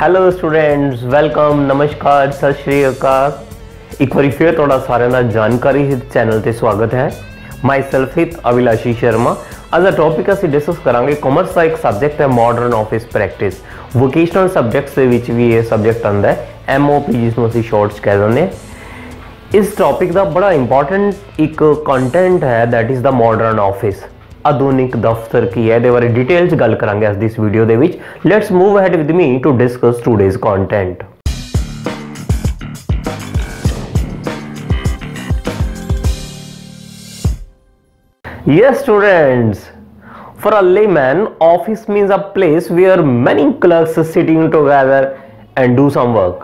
Hello students welcome ਨਮਸਕਾਰ ਸਤਿ ਸ਼੍ਰੀ ਅਕਾਲ ਇੱਕ ਵਾਰੀ ਫਿਰ ਤੁਹਾਡਾ ਸਾਰਿਆਂ ਦਾ ਜਾਣਕਾਰੀ ਹਿਤ ਚੈਨਲ ਤੇ ਸਵਾਗਤ ਹੈ। Myself Hit ਅਵਿਲਾਸ਼ੀ Sharma. ਅੱਜ ਦਾ ਟੌਪਿਕ ਅਸੀਂ ਡਿਸਕਸ ਕਰਾਂਗੇ ਕਾਮਰਸ ਦਾ ਇੱਕ ਸਬਜੈਕਟ ਹੈ modern office practice vocational subjects ਦੇ ਵਿੱਚ ਵੀ ਇਹ ਸਬਜੈਕਟ ਆਉਂਦਾ ਹੈ। ਐਮਓਪੀ ਜਿਸ ਨੂੰ ਅਸੀਂ ਸ਼ਾਰਟਸ ਕਹਿ ਦਿੰਦੇ ਹਾਂ। ਇਸ ਟੌਪਿਕ ਦਾ ਬੜਾ ਇੰਪੋਰਟੈਂਟ ਇੱਕ ਕੰਟੈਂਟ ਹੈ, that is the modern office ਆਧੁਨਿਕ ਦਫ਼ਤਰ ਕੀ ਹੈ ਇਹਦੇ ਬਾਰੇ ਡਿਟੇਲ ਚ ਗੱਲ ਕਰਾਂਗੇ ਅੱਜ ਦੀ ਇਸ ਵੀਡੀਓ ਦੇ ਵਿੱਚ let's move ahead with me to discuss today's content Yes, students. For a layman, office means a place where many clerks sitting together and do some work.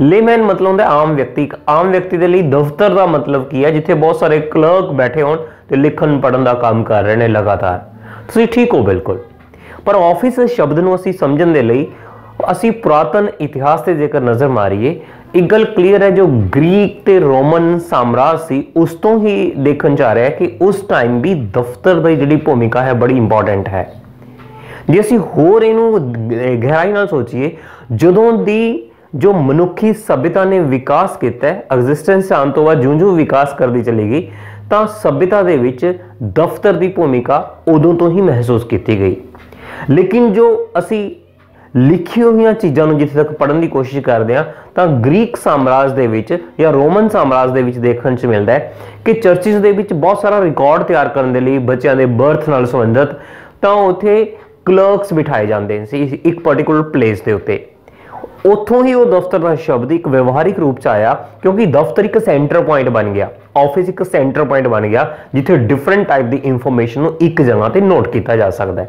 Layman ਮਤਲਬ ਹੁੰਦਾ ਆਮ ਵਿਅਕਤੀ। ਇੱਕ ਆਮ ਵਿਅਕਤੀ ਦੇ ਲਈ ਦਫ਼ਤਰ ਦਾ ਮਤਲਬ ਕੀ ਹੈ? ਜਿੱਥੇ ਬਹੁਤ ਸਾਰੇ ਕਲਰਕ ਬੈਠੇ ਹੋਣ ਤੇ ਲਿਖਣ ਪੜਨ ਦਾ ਕੰਮ ਕਰ ਰਹੇ ਨੇ ਲਗਾਤਾਰ। ਤੁਸੀਂ ਠੀਕ ਹੋ? ਬਿਲਕੁਲ। ਪਰ ਆਫਿਸ ਸ਼ਬਦ ਨੂੰ ਅਸੀਂ ਸਮਝਣ ਦੇ ਲਈ ਅਸੀਂ ਪੁਰਾਤਨ ਇਤਿਹਾਸ ਤੇ ਜੇਕਰ ਨਜ਼ਰ ਮਾਰੀਏ, ਇੱਕ ਗੱਲ ਕਲੀਅਰ ਹੈ ਜੋ ਗ੍ਰੀਕ ਤੇ ਰੋਮਨ ਸਾਮਰਾਜ ਸੀ, ਉਸ ਤੋਂ ਹੀ ਦੇਖਣ ਜਾ ਰਿਹਾ ਹੈ ਕਿ ਉਸ ਟਾਈਮ ਵੀ ਦਫ਼ਤਰ ਦੀ ਜਿਹੜੀ ਭੂਮਿਕਾ ਹੈ ਬੜੀ ਇੰਪੋਰਟੈਂਟ ਹੈ। ਜੇ ਅਸੀਂ ਹੋਰ ਇਹਨੂੰ ਗਹਿਰਾਈ ਨਾਲ ਸੋਚੀਏ, ਜਦੋਂ ਦੀ ਜੋ ਮਨੁੱਖੀ ਸਭਿਅਤਾ ਨੇ ਵਿਕਾਸ ਕੀਤਾ ਹੈ ਐਗਜ਼ਿਸਟੈਂਸ ਆਉਣ ਤੋਂ ਬਾਅਦ ਜਿਉਂ-ਜਿਉਂ ਵਿਕਾਸ ਕਰਦੀ ਚਲੀ ਗਈ, ਤਾਂ ਸਭਿਅਤਾ ਦੇ ਵਿੱਚ ਦਫ਼ਤਰ ਦੀ ਭੂਮਿਕਾ ਉਦੋਂ ਤੋਂ ਹੀ ਮਹਿਸੂਸ ਕੀਤੀ ਗਈ। ਲੇਕਿਨ ਜੋ ਅਸੀਂ ਲਿਖੀ ਹੋਈਆਂ ਚੀਜ਼ਾਂ ਨੂੰ ਜਿੱਥੇ ਤੱਕ ਪੜਨ ਦੀ ਕੋਸ਼ਿਸ਼ ਕਰਦੇ ਹਾਂ, ਤਾਂ ਗ੍ਰੀਕ ਸਾਮਰਾਜ ਦੇ ਵਿੱਚ ਜਾਂ ਰੋਮਨ ਸਾਮਰਾਜ ਦੇ ਵਿੱਚ ਦੇਖਣ 'ਚ ਮਿਲਦਾ ਹੈ ਕਿ ਚਰਚਿਸ ਦੇ ਵਿੱਚ ਬਹੁਤ ਸਾਰਾ ਰਿਕਾਰਡ ਤਿਆਰ ਕਰਨ ਦੇ ਲਈ ਬੱਚਿਆਂ ਦੇ ਬਰਥ ਨਾਲ ਸੰਬੰਧਿਤ ਤਾਂ ਉੱਥੇ ਕਲਰਕਸ ਬਿਠਾਏ ਜਾਂਦੇ ਸੀ ਇੱਕ ਪਾਰਟਿਕੂਲਰ ਪਲੇਸ ਦੇ ਉੱਤੇ। ਉੱਥੋਂ ਹੀ ਉਹ ਦਫ਼ਤਰ ਦਾ ਸ਼ਬਦ ਇੱਕ ਵਿਵਹਾਰਿਕ ਰੂਪ ਚ ਆਇਆ ਕਿਉਂਕਿ ਦਫ਼ਤਰ ਇੱਕ ਸੈਂਟਰ ਪੁਆਇੰਟ ਬਣ ਗਿਆ, ਆਫਿਸ ਇੱਕ ਸੈਂਟਰ ਪੁਆਇੰਟ ਬਣ ਗਿਆ, ਜਿੱਥੇ ਡਿਫਰੈਂਟ ਟਾਈਪ ਦੀ ਇਨਫੋਰਮੇਸ਼ਨ ਨੂੰ ਇੱਕ ਜਗ੍ਹਾ ਤੇ ਨੋਟ ਕੀਤਾ ਜਾ ਸਕਦਾ ਹੈ।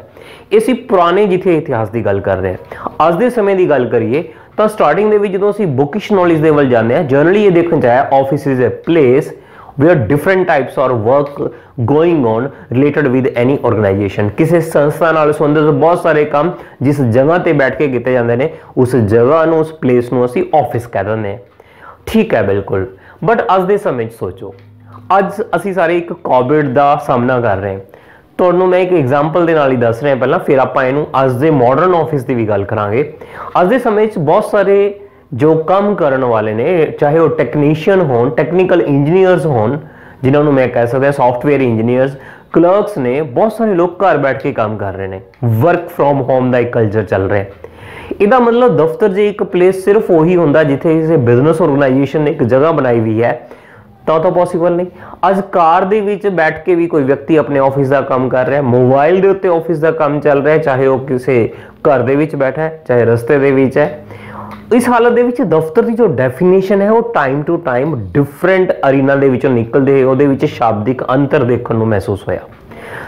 ਅਸੀਂ ਪੁਰਾਣੇ ਜਿੱਥੇ ਇਤਿਹਾਸ ਦੀ ਗੱਲ ਕਰ ਰਹੇ ਹਾਂ। ਅੱਜ ਦੇ ਸਮੇਂ ਦੀ ਗੱਲ ਕਰੀਏ, ਤਾਂ ਸਟਾਰਟਿੰਗ ਦੇ ਵਿੱਚ ਜਦੋਂ ਅਸੀਂ ਬੁਕਿਸ਼ ਨੌਲੇਜ ਦੇ ਵੱਲ ਜਾਂਦੇ ਹਾਂ ਜਨਰਲੀ ਇਹ ਦੇਖਣ ਚ ਆਇਆ office is a place where different types or work going on related with any organization. ਕਿਸੇ ਸੰਸਥਾ ਨਾਲ ਸੰਬੰਧਿਤ ਬਹੁਤ ਸਾਰੇ ਕੰਮ ਜਿਸ ਜਗ੍ਹਾ ਤੇ ਬੈਠ ਕੇ ਕੀਤੇ ਜਾਂਦੇ ਨੇ ਉਸ ਜਗ੍ਹਾ ਨੂੰ ਉਸ ਪਲੇਸ ਨੂੰ ਅਸੀਂ ਆਫਿਸ ਕਹਿ ਦਿੰਦੇ ਹਾਂ ਠੀਕ ਹੈ ਬਿਲਕੁਲ ਬਟ ਅੱਜ ਦੇ ਸਮੇਂ 'ਚ ਸੋਚੋ ਅੱਜ ਅਸੀਂ ਸਾਰੇ ਇੱਕ ਕੋਵਿਡ ਦਾ ਸਾਹਮਣਾ ਕਰ ਰਹੇ ਹਾਂ ਤੁਹਾਨੂੰ ਮੈਂ ਇੱਕ ਐਗਜ਼ਾਮਪਲ ਦੇ ਨਾਲ ਹੀ ਦੱਸ ਰਿਹਾ ਪਹਿਲਾਂ ਫਿਰ ਆਪਾਂ ਇਹਨੂੰ ਅੱਜ ਦੇ ਮਾਡਰਨ ਆਫਿਸ ਦੀ ਵੀ ਗੱਲ ਕਰਾਂਗੇ ਅੱਜ ਦੇ ਸਮੇਂ 'ਚ ਬਹੁਤ ਸਾਰੇ ਜੋ ਕੰਮ ਕਰਨ ਵਾਲੇ ਨੇ ਚਾਹੇ ਉਹ ਟੈਕਨੀਸ਼ੀਅਨ ਹੋਣ ਟੈਕਨੀਕਲ ਇੰਜੀਨੀਅਰਸ ਹੋਣ ਜਿਨ੍ਹਾਂ ਨੂੰ ਮੈਂ ਕਹਿ ਸਕਦਾ ਸੌਫਟਵੇਅਰ ਇੰਜੀਨੀਅਰਸ ਕਲਰਕਸ ਨੇ ਬਹੁਤ ਸਾਰੇ ਲੋਕ ਘਰ ਬੈਠ ਕੇ ਕੰਮ ਕਰ ਰਹੇ ਨੇ ਵਰਕ ਫਰੋਮ ਹੋਮ ਦਾ ਇੱਕ ਕਲਚਰ ਚੱਲ ਰਿਹਾ ਇਹਦਾ ਮਤਲਬ ਦਫ਼ਤਰ ਜੇ ਇੱਕ ਪਲੇਸ ਸਿਰਫ ਉਹੀ ਹੁੰਦਾ ਜਿੱਥੇ ਕਿਸੇ ਬਿਜ਼ਨਸ ਆਰਗੇਨਾਈਜੇਸ਼ਨ ਨੇ ਇੱਕ ਜਗ੍ਹਾ ਬਣਾਈ ਵੀ ਹੈ ਤਾਂ ਤਾਂ ਪੋਸੀਬਲ ਨਹੀਂ ਅੱਜ ਕਾਰ ਦੇ ਵਿੱਚ ਬੈਠ ਕੇ ਵੀ ਕੋਈ ਵਿਅਕਤੀ ਆਪਣੇ ਆਫਿਸ ਦਾ ਕੰਮ ਕਰ ਰਿਹਾ ਮੋਬਾਈਲ ਦੇ ਉੱਤੇ ਆਫਿਸ ਦਾ ਕੰਮ ਚੱਲ ਰਿਹਾ ਚਾਹੇ ਉਹ ਕਿਸੇ ਘਰ ਦੇ ਵਿੱਚ ਬੈਠਾ ਹੈ ਚਾਹੇ ਰਸਤੇ ਦੇ ਵਿੱਚ ਹੈ ਇਸ ਹਾਲਤ ਦੇ ਵਿੱਚ ਦਫ਼ਤਰ ਦੀ ਜੋ ਡੈਫੀਨੇਸ਼ਨ ਹੈ ਉਹ time to time different arena ਦੇ ਵਿੱਚੋਂ ਨਿਕਲਦੇ ਉਹਦੇ ਵਿੱਚ ਸ਼ਾਬਦਿਕ ਅੰਤਰ ਦੇਖਣ ਨੂੰ ਮਹਿਸੂਸ ਹੋਇਆ।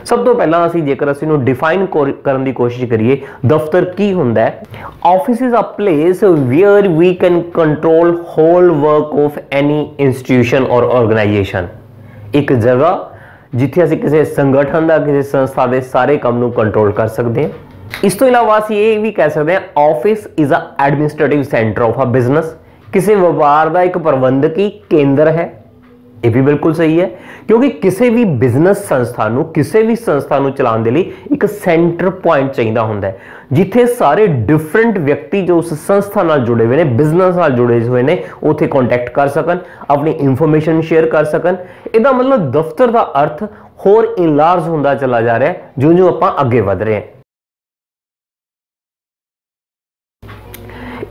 ਸਭ ਤੋਂ ਪਹਿਲਾਂ ਅਸੀਂ ਜੇਕਰ ਅਸੀਂ ਨੂੰ ਡਿਫਾਈਨ ਕਰਨ ਦੀ ਕੋਸ਼ਿਸ਼ ਕਰੀਏ, ਦਫ਼ਤਰ ਕੀ ਹੁੰਦਾ ਹੈ? Office is a place where we can control whole work of any institution or organization ਇੱਕ ਜਗ੍ਹਾ ਜਿੱਥੇ ਅਸੀਂ ਕਿਸੇ ਸੰਗਠਨ ਦਾ, ਕਿਸੇ ਸੰਸਥਾ ਦੇ ਸਾਰੇ ਕੰਮ ਨੂੰ ਕੰਟਰੋਲ ਕਰ ਸਕਦੇ ਹਾਂ। ਇਸ ਤੋਂ ਇਲਾਵਾ ਅਸੀਂ ਇਹ ਵੀ ਕਹਿ ਸਕਦੇ ਹਾਂ office is a administrative centre of a business ਕਿਸੇ ਵਪਾਰ ਦਾ ਇੱਕ ਪ੍ਰਬੰਧਕੀ ਕੇਂਦਰ ਹੈ। ਇਹ ਵੀ ਬਿਲਕੁਲ ਸਹੀ ਹੈ, ਕਿਉਂਕਿ ਕਿਸੇ ਵੀ ਬਿਜ਼ਨਸ ਸੰਸਥਾ ਨੂੰ, ਕਿਸੇ ਵੀ ਸੰਸਥਾ ਨੂੰ ਚਲਾਉਣ ਦੇ ਲਈ ਇੱਕ ਸੈਂਟਰ ਪੁਆਇੰਟ ਚਾਹੀਦਾ ਹੁੰਦਾ ਹੈ, ਜਿੱਥੇ ਸਾਰੇ ਡਿਫਰੈਂਟ ਵਿਅਕਤੀ ਜੋ ਉਸ ਸੰਸਥਾ ਨਾਲ ਜੁੜੇ ਹੋਏ ਨੇ ਬਿਜ਼ਨਸ ਨਾਲ ਜੁੜੇ ਹੋਏ ਨੇ, ਉੱਥੇ ਕੰਟੈਕਟ ਕਰ ਸਕਣ, ਆਪਣੀ ਇਨਫੋਰਮੇਸ਼ਨ ਸ਼ੇਅਰ ਕਰ ਸਕਣ। ਇਹਦਾ ਮਤਲਬ ਦਫ਼ਤਰ ਦਾ ਅਰਥ ਹੋਰ ਇਨਲਾਰਜ ਹੁੰਦਾ ਚਲਾ ਜਾ ਰਿਹਾ ਜਿਉਂ-ਜਿਉਂ ਆਪਾਂ ਅੱਗੇ ਵਧ ਰਹੇ ਹਾਂ।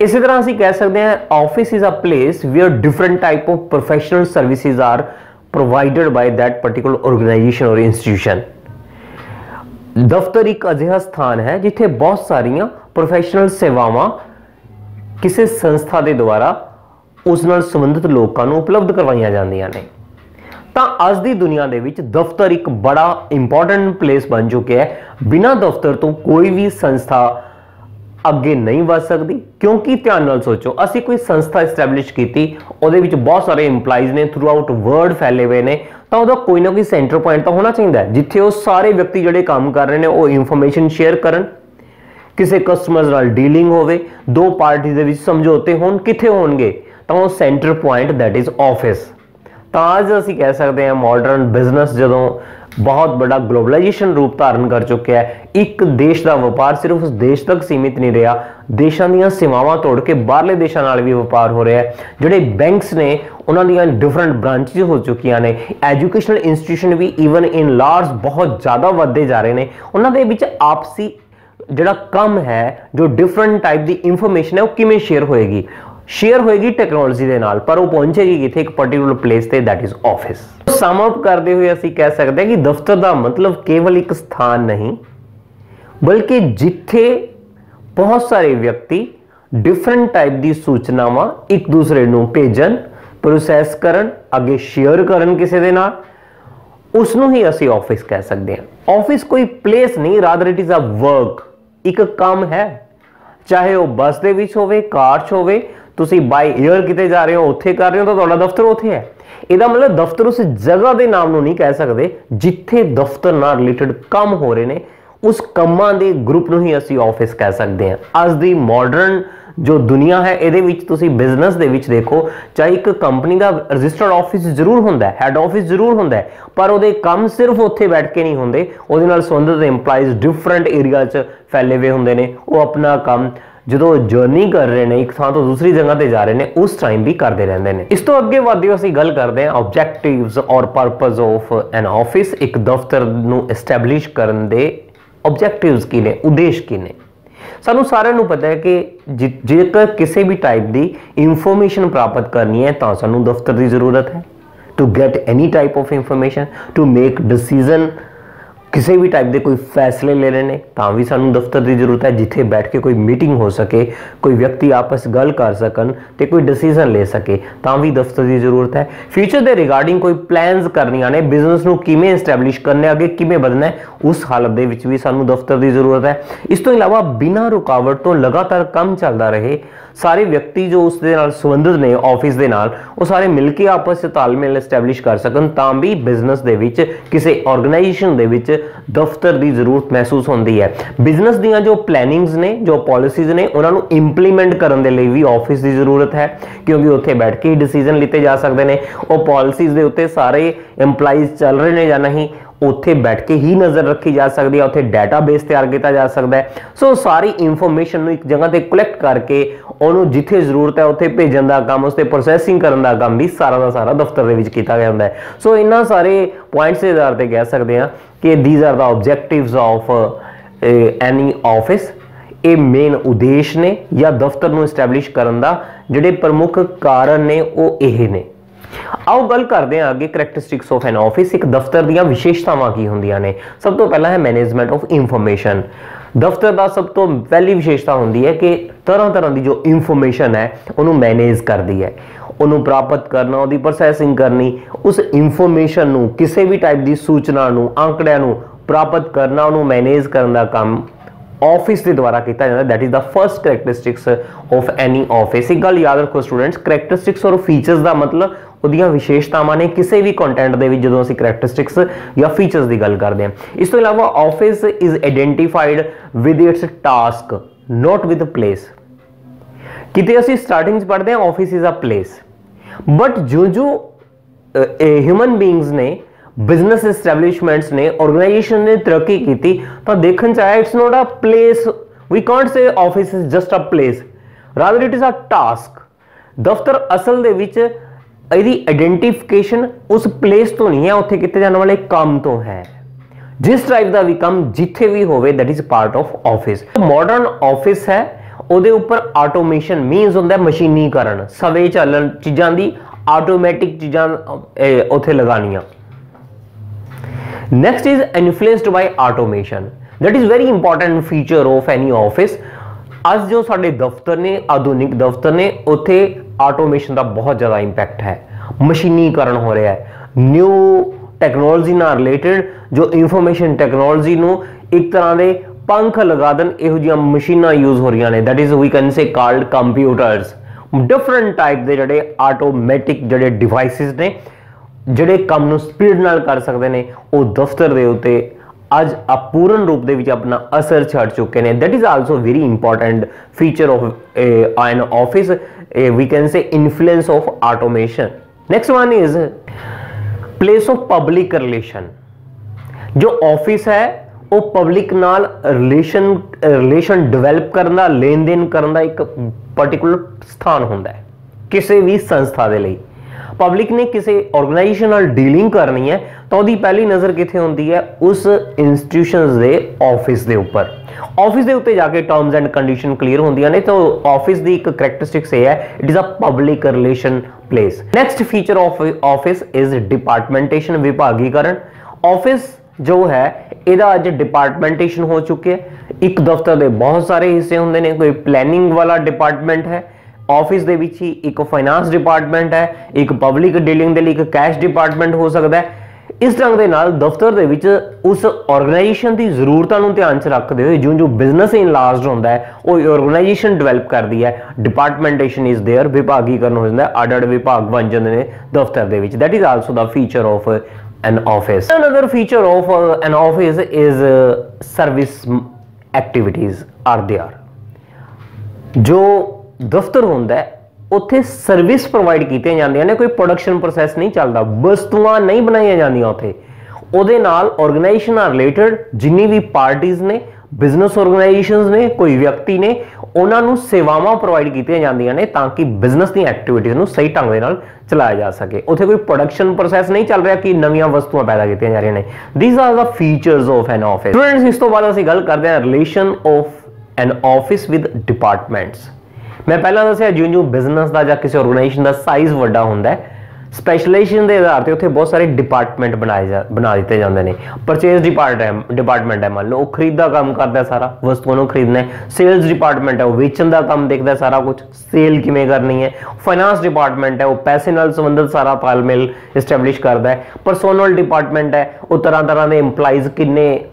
ਇਸੇ ਤਰ੍ਹਾਂ ਅਸੀਂ ਕਹਿ ਸਕਦੇ ਹਾਂ office is a place where different type of professional services are provided by that particular organization or institution. ਦਫ਼ਤਰ ਇੱਕ ਅਜਿਹਾ ਸਥਾਨ ਹੈ ਜਿੱਥੇ ਬਹੁਤ ਸਾਰੀਆਂ ਪ੍ਰੋਫੈਸ਼ਨਲ ਸੇਵਾਵਾਂ ਕਿਸੇ ਸੰਸਥਾ ਦੇ ਦੁਆਰਾ ਉਸ ਨਾਲ ਸੰਬੰਧਿਤ ਲੋਕਾਂ ਨੂੰ ਉਪਲਬਧ ਕਰਵਾਈਆਂ ਜਾਂਦੀਆਂ ਨੇ। ਤਾਂ ਅੱਜ ਦੀ ਦੁਨੀਆ ਦੇ ਵਿੱਚ ਦਫ਼ਤਰ ਇੱਕ ਬੜਾ ਇੰਪੋਰਟੈਂਟ ਪਲੇਸ ਬਣ ਚੁੱਕਿਆ ਹੈ। ਬਿਨਾਂ ਦਫ਼ਤਰ ਤੋਂ ਕੋਈ ਵੀ ਸੰਸਥਾ ਅੱਗੇ ਨਹੀਂ ਵਧ ਸਕਦੀ। ਕਿਉਂਕਿ ਧਿਆਨ ਨਾਲ ਸੋਚੋ, ਅਸੀਂ ਕੋਈ ਸੰਸਥਾ ਐਸਟੈਬਲਿਸ਼ ਕੀਤੀ, ਉਹਦੇ ਵਿੱਚ ਬਹੁਤ ਸਾਰੇ EMPLOYEES ਨੇ ਥਰੂ ਆਊਟ ਵਰਲਡ ਫੈਲੇ ਹੋਏ ਨੇ, ਤਾਂ ਉਹਦਾ ਕੋਈ ਨਾ ਕੋਈ ਸੈਂਟਰ ਪੁਆਇੰਟ ਤਾਂ ਹੋਣਾ ਚਾਹੀਦਾ ਜਿੱਥੇ ਉਹ ਸਾਰੇ ਵਿਅਕਤੀ ਜਿਹੜੇ ਕੰਮ ਕਰ ਰਹੇ ਨੇ, ਉਹ ਇਨਫੋਰਮੇਸ਼ਨ ਸ਼ੇਅਰ ਕਰਨ। ਕਿਸੇ ਕਸਟਮਰ ਨਾਲ ਡੀਲਿੰਗ ਹੋਵੇ, ਦੋ ਪਾਰਟੀ ਦੇ ਵਿੱਚ ਸਮਝੌਤੇ ਹੋਣ, ਕਿੱਥੇ ਹੋਣਗੇ, ਤਾਂ ਉਹ centre point that is office ਤਾਂ ਅੱਜ ਅਸੀਂ ਕਹਿ ਸਕਦੇ ਹਾਂ ਮਾਡਰਨ ਬਿਜ਼ਨਸ ਜਦੋਂ ਬਹੁਤ ਵੱਡਾ ਗਲੋਬਲਾਈਜੇਸ਼ਨ ਰੂਪ ਧਾਰਨ ਕਰ ਚੁੱਕਿਆ ਹੈ। ਇੱਕ ਦੇਸ਼ ਦਾ ਵਪਾਰ ਸਿਰਫ ਉਸ ਦੇਸ਼ ਤੱਕ ਸੀਮਿਤ ਨਹੀਂ ਰਿਹਾ, ਦੇਸ਼ਾਂ ਦੀਆਂ ਸੀਮਾਵਾਂ ਤੋੜ ਕੇ ਬਾਹਰਲੇ ਦੇਸ਼ਾਂ ਨਾਲ ਵੀ ਵਪਾਰ ਹੋ ਰਿਹਾ ਹੈ। ਜਿਹੜੇ ਬੈਂਕਸ ਨੇ, ਉਹਨਾਂ ਦੀਆਂ ਡਿਫਰੈਂਟ ਬ੍ਰਾਂਚਸ ਹੋ ਚੁੱਕੀਆਂ ਨੇ। ਐਜੂਕੇਸ਼ਨਲ ਇੰਸਟੀਟਿਊਸ਼ਨ ਵੀ ਈਵਨ ਇਨ ਲਾਰਜ ਬਹੁਤ ਜ਼ਿਆਦਾ ਵੱਧਦੇ ਜਾ ਰਹੇ ਨੇ। ਉਹਨਾਂ ਦੇ ਵਿੱਚ ਆਪਸੀ ਜਿਹੜਾ ਕੰਮ ਹੈ, ਜੋ ਡਿਫਰੈਂਟ ਟਾਈਪ ਦੀ ਇਨਫੋਰਮੇਸ਼ਨ ਹੈ, ਉਹ ਕਿਵੇਂ ਸ਼ੇਅਰ ਹੋਏਗੀ? ਸ਼ੇਅਰ ਹੋਏਗੀ ਟੈਕਨੋਲੋਜੀ ਦੇ ਨਾਲ, ਪਰ ਉਹ ਪਹੁੰਚੇਗੀ ਕਿਥੇ? ਇੱਕ ਪਾਰਟਿਕੂਲਰ ਪਲੇਸ ਤੇ that is office sum up ਕਰਦੇ ਹੋਏ ਅਸੀਂ ਕਹਿ ਸਕਦੇ ਹਾਂ ਕਿ ਦਫ਼ਤਰ ਦਾ ਮਤਲਬ ਕੇਵਲ ਇੱਕ ਸਥਾਨ ਨਹੀਂ, ਬਲਕਿ ਜਿੱਥੇ ਬਹੁਤ ਸਾਰੇ ਵਿਅਕਤੀ ਡਿਫਰੈਂਟ ਟਾਈਪ ਦੀ ਸੂਚਨਾਵਾਂ ਇੱਕ ਦੂਸਰੇ ਨੂੰ ਭੇਜਣ ਪ੍ਰੋਸੈਸ ਕਰਨ, ਅੱਗੇ ਸ਼ੇਅਰ ਕਰਨ ਕਿਸੇ ਦੇ ਨਾਲ ਉਸ ਨੂੰ ਹੀ ਅਸੀਂ ਆਫਿਸ ਕਹਿ ਸਕਦੇ ਹਾਂ। ਆਫਿਸ ਕੋਈ ਪਲੇਸ ਨਹੀਂ rather it is a work ਇੱਕ ਕੰਮ ਹੈ। ਚਾਹੇ ਉਹ ਬੱਸ ਦੇ ਵਿੱਚ ਹੋਵੇ ਕਾਰ 'ਚ ਹੋਵੇ ਤੁਸੀਂ ਬਾਈ 에ਅਰ ਕਿਤੇ ਜਾ ਰਹੇ ਹੋ, ਉੱਥੇ ਕਰ ਰਹੇ ਹੋ, ਤਾਂ ਤੁਹਾਡਾ ਦਫ਼ਤਰ ਉੱਥੇ ਹੈ। ਇਹਦਾ ਮਤਲਬ ਦਫ਼ਤਰ ਉਸ ਜਗ੍ਹਾ ਦੇ ਨਾਮ ਨੂੰ ਨਹੀਂ ਕਹਿ ਸਕਦੇ, ਜਿੱਥੇ ਦਫ਼ਤਰ ਨਾਲ ਰਿਲੇਟਡ ਕੰਮ ਹੋ ਰਹੇ ਨੇ, ਉਸ ਕੰਮਾਂ ਦੇ ਗਰੁੱਪ ਨੂੰ ਹੀ ਅਸੀਂ ਆਫਿਸ ਕਹਿ ਸਕਦੇ ਹਾਂ। ਅੱਜ ਦੀ ਮਾਡਰਨ ਜੋ ਦੁਨੀਆ ਹੈ, ਇਹਦੇ ਵਿੱਚ ਤੁਸੀਂ ਬਿਜ਼ਨਸ ਦੇ ਵਿੱਚ ਦੇਖੋ, ਚਾਹੇ ਇੱਕ ਕੰਪਨੀ ਦਾ ਰਜਿਸਟਰਡ ਆਫਿਸ ਜ਼ਰੂਰ ਹੁੰਦਾ ਹੈ ਹੈੱਡ ਆਫਿਸ ਜ਼ਰੂਰ ਹੁੰਦਾ ਹੈ, ਪਰ ਉਹਦੇ ਕੰਮ ਸਿਰਫ ਉੱਥੇ ਬੈਠ ਕੇ ਨਹੀਂ ਹੁੰਦੇ। ਉਹਦੇ ਨਾਲ ਸੰਬੰਧਿਤ EMPLOYEES ਡਿਫਰੈਂਟ ਏਰੀਆ 'ਚ ਫੈਲੇ ਹੋਏ ਹੁੰਦੇ ਨੇ। ਉਹ ਆਪਣਾ ਕੰਮ ਜਦੋਂ ਜਰਨੀ ਕਰ ਰਹੇ ਨੇ, ਇੱਕ ਥਾਂ ਤੋਂ ਦੂਸਰੀ ਜਗ੍ਹਾ ਤੇ ਜਾ ਰਹੇ ਨੇ, ਉਸ ਟਾਈਮ ਵੀ ਕਰਦੇ ਰਹਿੰਦੇ ਨੇ। ਇਸ ਤੋਂ ਅੱਗੇ ਵਧਦੇ ਅਸੀਂ ਗੱਲ ਕਰਦੇ ਹਾਂ ਆਬਜੈਕਟਿਵਸ ਔਰ ਪਰਪਸ ਆਫ ਐਨ ਆਫਿਸ ਇੱਕ ਦਫ਼ਤਰ ਨੂੰ ਐਸਟੈਬਲਿਸ਼ ਕਰਨ ਦੇ ਆਬਜੈਕਟਿਵਸ ਕੀ ਨੇ, ਉਦੇਸ਼ ਕੀ ਨੇ? ਸਾਨੂੰ ਸਾਰਿਆਂ ਨੂੰ ਪਤਾ ਹੈ ਕਿ ਜੇਕਰ ਕਿਸੇ ਵੀ ਟਾਈਪ ਦੀ ਇਨਫੋਰਮੇਸ਼ਨ ਪ੍ਰਾਪਤ ਕਰਨੀ ਹੈ, ਤਾਂ ਸਾਨੂੰ ਦਫ਼ਤਰ ਦੀ ਜ਼ਰੂਰਤ ਹੈ। To get any type of information to make decision ਕਿਸੇ ਵੀ ਟਾਈਪ ਦੇ ਕੋਈ ਫੈਸਲੇ ਲੈਣੇ ਨੇ, ਤਾਂ ਵੀ ਸਾਨੂੰ ਦਫ਼ਤਰ ਦੀ ਜ਼ਰੂਰਤ ਹੈ, ਜਿੱਥੇ ਬੈਠ ਕੇ ਕੋਈ ਮੀਟਿੰਗ ਹੋ ਸਕੇ, ਕੋਈ ਵਿਅਕਤੀ ਆਪਸ ਗੱਲ ਕਰ ਸਕਣ ਤੇ ਕੋਈ ਡਿਸੀਜਨ ਲੈ ਸਕੇ, ਤਾਂ ਵੀ ਦਫ਼ਤਰ ਦੀ ਜ਼ਰੂਰਤ ਹੈ। ਫਿਊਚਰ ਦੇ ਰਿਗਾਰਡਿੰਗ ਕੋਈ ਪਲਾਨਸ ਕਰਨੀਆਂ ਨੇ ਬਿਜ਼ਨਸ ਨੂੰ ਕਿਵੇਂ ਐਸਟੈਬਲਿਸ਼ ਕਰਨੇ ਅੱਗੇ ਕਿਵੇਂ ਵਧਣਾ ਹੈ, ਉਸ ਹਾਲਤ ਦੇ ਵਿੱਚ ਵੀ ਸਾਨੂੰ ਦਫ਼ਤਰ ਦੀ ਜ਼ਰੂਰਤ ਹੈ। ਇਸ ਤੋਂ ਇਲਾਵਾ ਬਿਨਾਂ ਰੁਕਾਵਟ ਤੋਂ ਲਗਾਤਾਰ ਕੰਮ ਚੱਲਦਾ ਰਹੇ ਸਾਰੇ ਵਿਅਕਤੀ ਜੋ ਉਸ ਦੇ ਨਾਲ ਸੰਬੰਧਿਤ ਨੇ ਆਫਿਸ ਦੇ ਨਾਲ, ਉਹ ਸਾਰੇ ਮਿਲ ਕੇ ਆਪਸ ਵਿੱਚ ਤਾਲਮੇਲ ਐਸਟੈਬਲਿਸ਼ ਕਰ ਸਕਣ, ਤਾਂ ਵੀ ਬਿਜ਼ਨਸ ਦੇ ਵਿੱਚ, ਕਿਸੇ ਆਰਗੇਨਾਈਜੇਸ਼ਨ ਦੇ ਵਿੱਚ ਦਫ਼ਤਰ ਦੀ ਜ਼ਰੂਰਤ ਮਹਿਸੂਸ ਹੁੰਦੀ ਹੈ। ਬਿਜ਼ਨਸ ਦੀਆਂ ਜੋ ਪਲੈਨਿੰਗਸ ਨੇ, ਜੋ ਪਾਲਿਸੀਜ਼ ਨੇ, ਉਹਨਾਂ ਨੂੰ ਇੰਪਲੀਮੈਂਟ ਕਰਨ ਦੇ ਲਈ ਵੀ ਆਫਿਸ ਦੀ ਜ਼ਰੂਰਤ ਹੈ, ਕਿਉਂਕਿ ਉੱਥੇ ਬੈਠ ਕੇ ਹੀ ਡਿਸੀਜਨ ਲਿੱਤੇ ਜਾ ਸਕਦੇ ਨੇ। ਉਹ ਪਾਲਿਸੀਜ਼ ਦੇ ਉੱਤੇ ਸਾਰੇ EMPLOYEES ਚੱਲ ਰਹੇ ਨੇ ਜਾਂ ਨਹੀਂ ਉੱਥੇ ਬੈਠ ਕੇ ਹੀ ਨਜ਼ਰ ਰੱਖੀ ਜਾ ਸਕਦੀ ਹੈ, ਉੱਥੇ ਡਾਟਾਬੇਸ ਤਿਆਰ ਕੀਤਾ ਜਾ ਸਕਦਾ ਹੈ। ਸੋ ਸਾਰੀ ਇਨਫੋਰਮੇਸ਼ਨ ਨੂੰ ਇੱਕ ਜਗ੍ਹਾ ਤੇ ਕਲੈਕਟ ਕਰਕੇ ਉਹਨੂੰ ਜਿੱਥੇ ਜ਼ਰੂਰਤ ਹੈ, ਉੱਥੇ ਭੇਜਣ ਦਾ ਕੰਮ ਉਸ ਤੇ ਪ੍ਰੋਸੈਸਿੰਗ ਕਰਨ ਦਾ ਕੰਮ ਵੀ ਸਾਰਾ ਦਾ ਸਾਰਾ ਦਫ਼ਤਰ ਦੇ ਵਿੱਚ ਕੀਤਾ ਜਾਂਦਾ ਹੈ। ਸੋ ਇਹਨਾਂ ਸਾਰੇ ਪੁਆਇੰਟਸ ਦੇ ਆਧਾਰ ਤੇ ਕਹਿ ਸਕਦੇ ਹਾਂ ਕਿ these are the objectives of any office ਇਹ ਮੇਨ ਉਦੇਸ਼ ਨੇ ਜਾਂ ਦਫ਼ਤਰ ਨੂੰ ਐਸਟੈਬਲਿਸ਼ ਕਰਨ ਦਾ ਜਿਹੜੇ ਪ੍ਰਮੁੱਖ ਕਾਰਨ ਨੇ, ਉਹ ਇਹ ਨੇ। ਆਓ ਗੱਲ ਕਰਦੇ ਹਾਂ ਅੱਗੇ ਕੈਰੈਕਟਰਿਸਟਿਕਸ ਆਫ ਐਨ ਆਫਿਸ ਇੱਕ ਦਫ਼ਤਰ ਦੀਆਂ ਵਿਸ਼ੇਸ਼ਤਾਵਾਂ ਕੀ ਹੁੰਦੀਆਂ ਨੇ। ਸਭ ਤੋਂ ਪਹਿਲਾਂ ਹੈ ਮੈਨੇਜਮੈਂਟ ਆਫ ਇਨਫੋਰਮੇਸ਼ਨ ਦਫ਼ਤਰ ਦਾ ਸਭ ਤੋਂ ਪਹਿਲੀ ਵਿਸ਼ੇਸ਼ਤਾ ਹੁੰਦੀ ਹੈ ਕਿ ਤਰ੍ਹਾਂ ਤਰ੍ਹਾਂ ਦੀ ਜੋ ਇਨਫੋਰਮੇਸ਼ਨ ਹੈ, ਉਹਨੂੰ ਮੈਨੇਜ ਕਰਦੀ ਹੈ। ਉਹਨੂੰ ਪ੍ਰਾਪਤ ਕਰਨਾ, ਉਹਦੀ ਪ੍ਰੋਸੈਸਿੰਗ ਕਰਨੀ, ਉਸ ਇਨਫੋਰਮੇਸ਼ਨ ਨੂੰ ਕਿਸੇ ਵੀ ਟਾਈਪ ਦੀ ਸੂਚਨਾ ਨੂੰ, ਅੰਕੜਿਆਂ ਨੂੰ ਪ੍ਰਾਪਤ ਕਰਨਾ, ਉਹਨੂੰ ਮੈਨੇਜ ਕਰਨ ਦਾ ਕੰਮ ਆਫਿਸ ਦੇ ਦੁਆਰਾ ਕੀਤਾ ਜਾਂਦਾ। That is the first characteristics of any office ਇੱਕ ਗੱਲ ਯਾਦ ਰੱਖੋ ਸਟੂਡੈਂਟਸ ਕੈਰੈਕਟਰਿਸਟਿਕਸ ਔਰ ਫੀਚਰਸ ਦਾ ਮਤਲਬ ਉਹਦੀਆਂ ਵਿਸ਼ੇਸ਼ਤਾਵਾਂ ਨੇ ਕਿਸੇ ਵੀ ਕੰਟੈਂਟ ਦੇ ਵਿੱਚ, ਜਦੋਂ ਅਸੀਂ ਕੈਰੈਕਟਰਿਸਟਿਕਸ ਜਾਂ ਫੀਚਰਸ ਦੀ ਗੱਲ ਕਰਦੇ ਹਾਂ। ਇਸ ਤੋਂ ਇਲਾਵਾ office is identified with its task not with place ਕਿਤੇ ਅਸੀਂ ਸਟਾਰਟਿੰਗ ਚ ਪੜ੍ਹਦੇ ਹਾਂ office is a place but ਜੋ ਜੋ ਹਿਊਮਨ ਬੀਇੰਗਸ ਨੇ ਬਿਜ਼ਨਸ ਐਸਟੈਬਲਿਸ਼ਮੈਂਟਸ ਨੇ ਆਰਗੇਨਾਈਜੇਸ਼ਨ ਨੇ ਤਰੱਕੀ ਕੀਤੀ, ਤਾਂ ਦੇਖਣ ਚ ਆਇਆ it's not a place we can't say office is just a place rather it is a task ਦਫ਼ਤਰ ਅਸਲ ਦੇ ਵਿੱਚ ਇਹਦੀ ਆਇਡੈਂਟੀਫਿਕੇਸ਼ਨ ਉਸ ਪਲੇਸ ਤੋਂ ਨਹੀਂ ਹੈ, ਉੱਥੇ ਕਿਤੇ ਜਾਣ ਵਾਲੇ ਕੰਮ ਤੋਂ ਹੈ। ਜਿਸ ਟਾਈਪ ਦਾ ਵੀ ਕੰਮ ਜਿੱਥੇ ਵੀ ਹੋਵੇ that is part of office modern office ਹੈ, ਉਹਦੇ ਉੱਪਰ ਆਟੋਮੇਸ਼ਨ ਮੀਨਸ ਹੁੰਦਾ ਮਸ਼ੀਨੀਕਰਨ। ਸਵੇ ਚੱਲਣ ਚੀਜ਼ਾਂ ਦੀ ਆਟੋਮੈਟਿਕ ਚੀਜ਼ਾਂ ਉੱਥੇ ਲਗਾਣੀਆਂ next is influenced by automation that is very important feature of any office ਅੱਜ ਜੋ ਸਾਡੇ ਦਫ਼ਤਰ ਨੇ, ਆਧੁਨਿਕ ਦਫ਼ਤਰ ਨੇ, ਉੱਥੇ ਆਟੋਮੇਸ਼ਨ ਦਾ ਬਹੁਤ ਜ਼ਿਆਦਾ ਇੰਪੈਕਟ ਹੈ। ਮਸ਼ੀਨੀਕਰਨ ਹੋ ਰਿਹਾ ਹੈ। ਨਿਊ ਟੈਕਨੋਲੋਜੀ ਨਾਲ ਰਿਲੇਟਡ ਜੋ ਇਨਫੋਰਮੇਸ਼ਨ ਟੈਕਨੋਲੋਜੀ ਨੂੰ ਇੱਕ ਤਰ੍ਹਾਂ ਦੇ ਪੰਖ ਲਗਾ ਦੇਣ, ਇਹੋ ਜਿਹੀਆਂ ਮਸ਼ੀਨਾਂ ਯੂਜ਼ ਹੋ ਰਹੀਆਂ ਨੇ। That is we can say called computers different type ਦੇ ਜਿਹੜੇ ਆਟੋਮੈਟਿਕ ਜਿਹੜੇ ਡਿਵਾਈਸਿਸ ਨੇ, ਜਿਹੜੇ ਕੰਮ ਨੂੰ ਸਪੀਡ ਨਾਲ ਕਰ ਸਕਦੇ ਨੇ, ਉਹ ਦਫ਼ਤਰ ਦੇ ਉੱਤੇ ਅੱਜ ਅਪੂਰਨ ਰੂਪ ਦੇ ਵਿੱਚ ਆਪਣਾ ਅਸਰ ਛੱਡ ਚੁੱਕੇ ਨੇ। That is also very important feature of an office we can say influence of automation. Next one is place of public relation. ਜੋ ਆਫਿਸ ਹੈ ਉਹ ਪਬਲਿਕ ਨਾਲ ਰਿਲੇਸ਼ਨ ਰਿਲੇਸ਼ਨ ਡਿਵੈਲਪ ਕਰਨ ਦਾ ਲੈਣ ਦੇਣ ਕਰਨ ਦਾ ਇੱਕ ਪਾਰਟਿਕੂਲਰ ਸਥਾਨ ਹੁੰਦਾ ਹੈ ਕਿਸੇ ਵੀ ਸੰਸਥਾ ਦੇ ਲਈ ਪਬਲਿਕ ਨੇ ਕਿਸੇ ਆਰਗੇਨਾਈਜੇਸ਼ਨ ਨਾਲ ਡੀਲਿੰਗ ਕਰਨੀ ਹੈ, ਤਾਂ ਉਹਦੀ ਪਹਿਲੀ ਨਜ਼ਰ ਕਿੱਥੇ ਹੁੰਦੀ ਹੈ? ਉਸ ਇੰਸਟੀਟਿਊਸ਼ਨਸ ਦੇ ਆਫਿਸ ਦੇ ਉੱਪਰ। ਆਫਿਸ ਦੇ ਉੱਤੇ ਜਾ ਕੇ ਟਰਮਸ ਐਂਡ ਕੰਡੀਸ਼ਨ ਕਲੀਅਰ ਹੁੰਦੀਆਂ ਨੇ, ਤਾਂ ਆਫਿਸ ਦੀ ਇੱਕ ਕੈਰੈਕਟਰਿਸਟਿਕਸ ਇਹ ਹੈ it is a public relation place next feature of office is departmentation ਵਿਭਾਗੀਕਰਨ। Office ਜੋ ਹੈ, ਇਹਦਾ ਅੱਜ ਡਿਪਾਰਟਮੈਂਟੇਸ਼ਨ ਹੋ ਚੁੱਕਿਆ ਇੱਕ ਦਫ਼ਤਰ ਦੇ ਬਹੁਤ ਸਾਰੇ ਹਿੱਸੇ ਹੁੰਦੇ ਨੇ, ਕੋਈ ਪਲੈਨਿੰਗ ਵਾਲਾ ਡਿਪਾਰਟਮੈਂਟ ਹੈ ਆਫਿਸ ਦੇ ਵਿੱਚ ਹੀ ਇੱਕ ਫਾਈਨਾਂਸ ਡਿਪਾਰਟਮੈਂਟ ਹੈ ਇੱਕ ਪਬਲਿਕ ਡੀਲਿੰਗ ਦੇ ਲਈ ਇੱਕ ਕੈਸ਼ ਡਿਪਾਰਟਮੈਂਟ ਹੋ ਸਕਦਾ ਹੈ ਇਸ ਢੰਗ ਦੇ ਨਾਲ ਦਫ਼ਤਰ ਦੇ ਵਿੱਚ ਉਸ ਆਰਗੇਨਾਈਜੇਸ਼ਨ ਦੀ ਜ਼ਰੂਰਤਾਂ ਨੂੰ ਧਿਆਨ 'ਚ ਰੱਖਦੇ ਹੋਏ ਜਿਉਂ ਜਿਉਂ ਬਿਜ਼ਨਸ ਇਨਲਾਰਜਡ ਹੁੰਦਾ ਹੈ ਉਹ ਆਰਗੇਨਾਈਜੇਸ਼ਨ ਡਿਵੈਲਪ ਕਰਦੀ ਹੈ ਡਿਪਾਰਟਮੈਂਟੇਸ਼ਨ ਇਜ਼ देयर ਵਿਭਾਗੀਕਰਨ ਹੋ ਜਾਂਦਾ ਹੈ ਅੱਡ ਅੱਡ ਵਿਭਾਗ ਬਣ ਜਾਂਦੇ ਨੇ ਦਫ਼ਤਰ ਦੇ ਵਿੱਚ that is also the feature of an office another feature of uh, an office is uh, service activities are there ਜੋ ਦਫ਼ਤਰ ਹੁੰਦਾ ਉੱਥੇ ਸਰਵਿਸ ਪ੍ਰੋਵਾਈਡ ਕੀਤੀਆਂ ਜਾਂਦੀਆਂ ਨੇ, ਕੋਈ ਪ੍ਰੋਡਕਸ਼ਨ ਪ੍ਰੋਸੈਸ ਨਹੀਂ ਚੱਲਦਾ, ਵਸਤੂਆਂ ਨਹੀਂ ਬਣਾਈਆਂ ਜਾਂਦੀਆਂ ਉੱਥੇ। ਉਹਦੇ ਨਾਲ ਆਰਗੇਨਾਈਜੇਸ਼ਨ ਨਾਲ ਰਿਲੇਟਡ ਜਿੰਨੀ ਵੀ ਪਾਰਟੀਆਂ ਨੇ ਬਿਜ਼ਨਸ ਆਰਗੇਨਾਈਜੇਸ਼ਨਸ ਨੇ, ਕੋਈ ਵਿਅਕਤੀ ਨੇ, ਉਹਨਾਂ ਨੂੰ ਸੇਵਾਵਾਂ ਪ੍ਰੋਵਾਈਡ ਕੀਤੀਆਂ ਜਾਂਦੀਆਂ ਨੇ ਤਾਂ ਕਿ ਬਿਜ਼ਨਸ ਦੀ ਐਕਟੀਵਿਟੀਜ਼ ਨੂੰ ਸਹੀ ਢੰਗ ਦੇ ਨਾਲ ਚਲਾਇਆ ਜਾ ਸਕੇ। ਉੱਥੇ ਕੋਈ ਪ੍ਰੋਡਕਸ਼ਨ ਪ੍ਰੋਸੈਸ ਨਹੀਂ ਚੱਲ ਰਿਹਾ ਕਿ ਨਵੀਆਂ ਵਸਤੂਆਂ ਪੈਦਾ ਕੀਤੀਆਂ ਜਾ ਰਹੀਆਂ ਨੇ। These are the features of an office students ਇਸ ਤੋਂ ਬਾਅਦ ਅਸੀਂ ਗੱਲ ਕਰਦੇ ਹਾਂ relation of an office with departments ਮੈਂ ਪਹਿਲਾਂ ਦੱਸਿਆ ਜਿਉਂ ਜਿਉਂ ਬਿਜ਼ਨਸ ਦਾ ਜਾਂ ਕਿਸੇ ਆਰਗੇਨਾਈਜੇਸ਼ਨ ਦਾ ਸਾਈਜ਼ ਵੱਡਾ ਹੁੰਦਾ ਹੈ ਸਪੈਸ਼ਲਾਈਜੇਸ਼ਨ ਦੇ ਆਧਾਰ ਤੇ ਉੱਥੇ ਬਹੁਤ ਸਾਰੇ ਡਿਪਾਰਟਮੈਂਟ ਬਣਾਏ ਜਾ, ਬਣਾ ਦਿੱਤੇ ਜਾਂਦੇ ਨੇ। ਪਰਚੇਸ ਡਿਪਾਰਟਮੈਂਟ ਡਿਪਾਰਟਮੈਂਟ ਹੈ, ਮੰਨ ਲਓ, ਉਹ ਖਰੀਦ ਦਾ ਕੰਮ ਕਰਦਾ ਸਾਰਾ, ਵਸਤੂਆਂ ਨੂੰ ਖਰੀਦਣਾ ਹੈ। ਸੇਲਸ ਡਿਪਾਰਟਮੈਂਟ ਹੈ, ਉਹ ਵੇਚਣ ਦਾ ਕੰਮ ਦੇਖਦਾ ਸਾਰਾ ਕੁਝ। ਸੇਲ ਕਿਵੇਂ ਕਰਨੀ ਹੈ? ਫਾਈਨਾਂਸ ਡਿਪਾਰਟਮੈਂਟ ਹੈ, ਉਹ ਪੈਸੇ ਨਾਲ ਸੰਬੰਧਿਤ ਸਾਰਾ ਤਾਲਮੇਲ ਐਸਟੈਬਲਿਸ਼ ਕਰਦਾ ਹੈ। ਪਰਸੋਨਲ ਡਿਪਾਰਟਮੈਂਟ ਹੈ, ਉਹ ਤਰ੍ਹਾਂ ਤਰ੍ਹਾਂ ਦੇ EMPLOYEES ਕਿੰਨੇ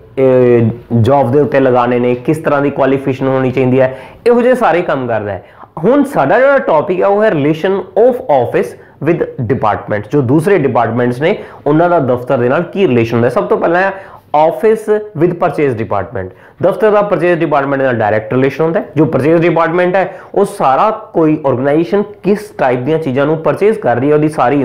ਜੌਬ ਦੇ ਉੱਤੇ ਲਗਾਣੇ ਨੇ, ਕਿਸ ਤਰ੍ਹਾਂ ਦੀ ਕੁਆਲੀਫਿਕੇਸ਼ਨ ਹੋਣੀ ਚਾਹੀਦੀ ਹੈ। ਇਹੋ ਜਿਹੇ ਸਾਰੇ ਕੰਮ ਕਰਦਾ ਹੈ। ਹੁਣ ਸਾਡਾ ਜਿਹੜਾ ਟੌਪਿਕ ਹੈ ਉਹ ਹੈ relation of office with department ਜੋ ਦੂਸਰੇ ਡਿਪਾਰਟਮੈਂਟਸ ਨੇ, ਉਹਨਾਂ ਦਾ ਦਫ਼ਤਰ ਦੇ ਨਾਲ ਕੀ ਰਿਲੇਸ਼ਨ ਹੁੰਦਾ ਸਭ ਤੋਂ ਪਹਿਲਾਂ ਆਫਿਸ ਵਿਦ ਪਰਚੇਸ ਡਿਪਾਰਟਮੈਂਟ ਦਫ਼ਤਰ ਦਾ ਪਰਚੇਸ ਡਿਪਾਰਟਮੈਂਟ ਨਾਲ ਡਾਇਰੈਕਟ ਰਿਲੇਸ਼ਨ ਹੁੰਦਾ ਹੈ ਜੋ ਪਰਚੇਸ ਡਿਪਾਰਟਮੈਂਟ ਹੈ ਉਹ ਸਾਰਾ ਕੋਈ ਆਰਗੇਨਾਈਜੇਸ਼ਨ ਕਿਸ ਟਾਈਪ ਦੀਆਂ ਚੀਜ਼ਾਂ ਨੂੰ ਪਰਚੇਸ ਕਰ ਰਹੀ ਹੈ ਉਹਦੀ ਸਾਰੀ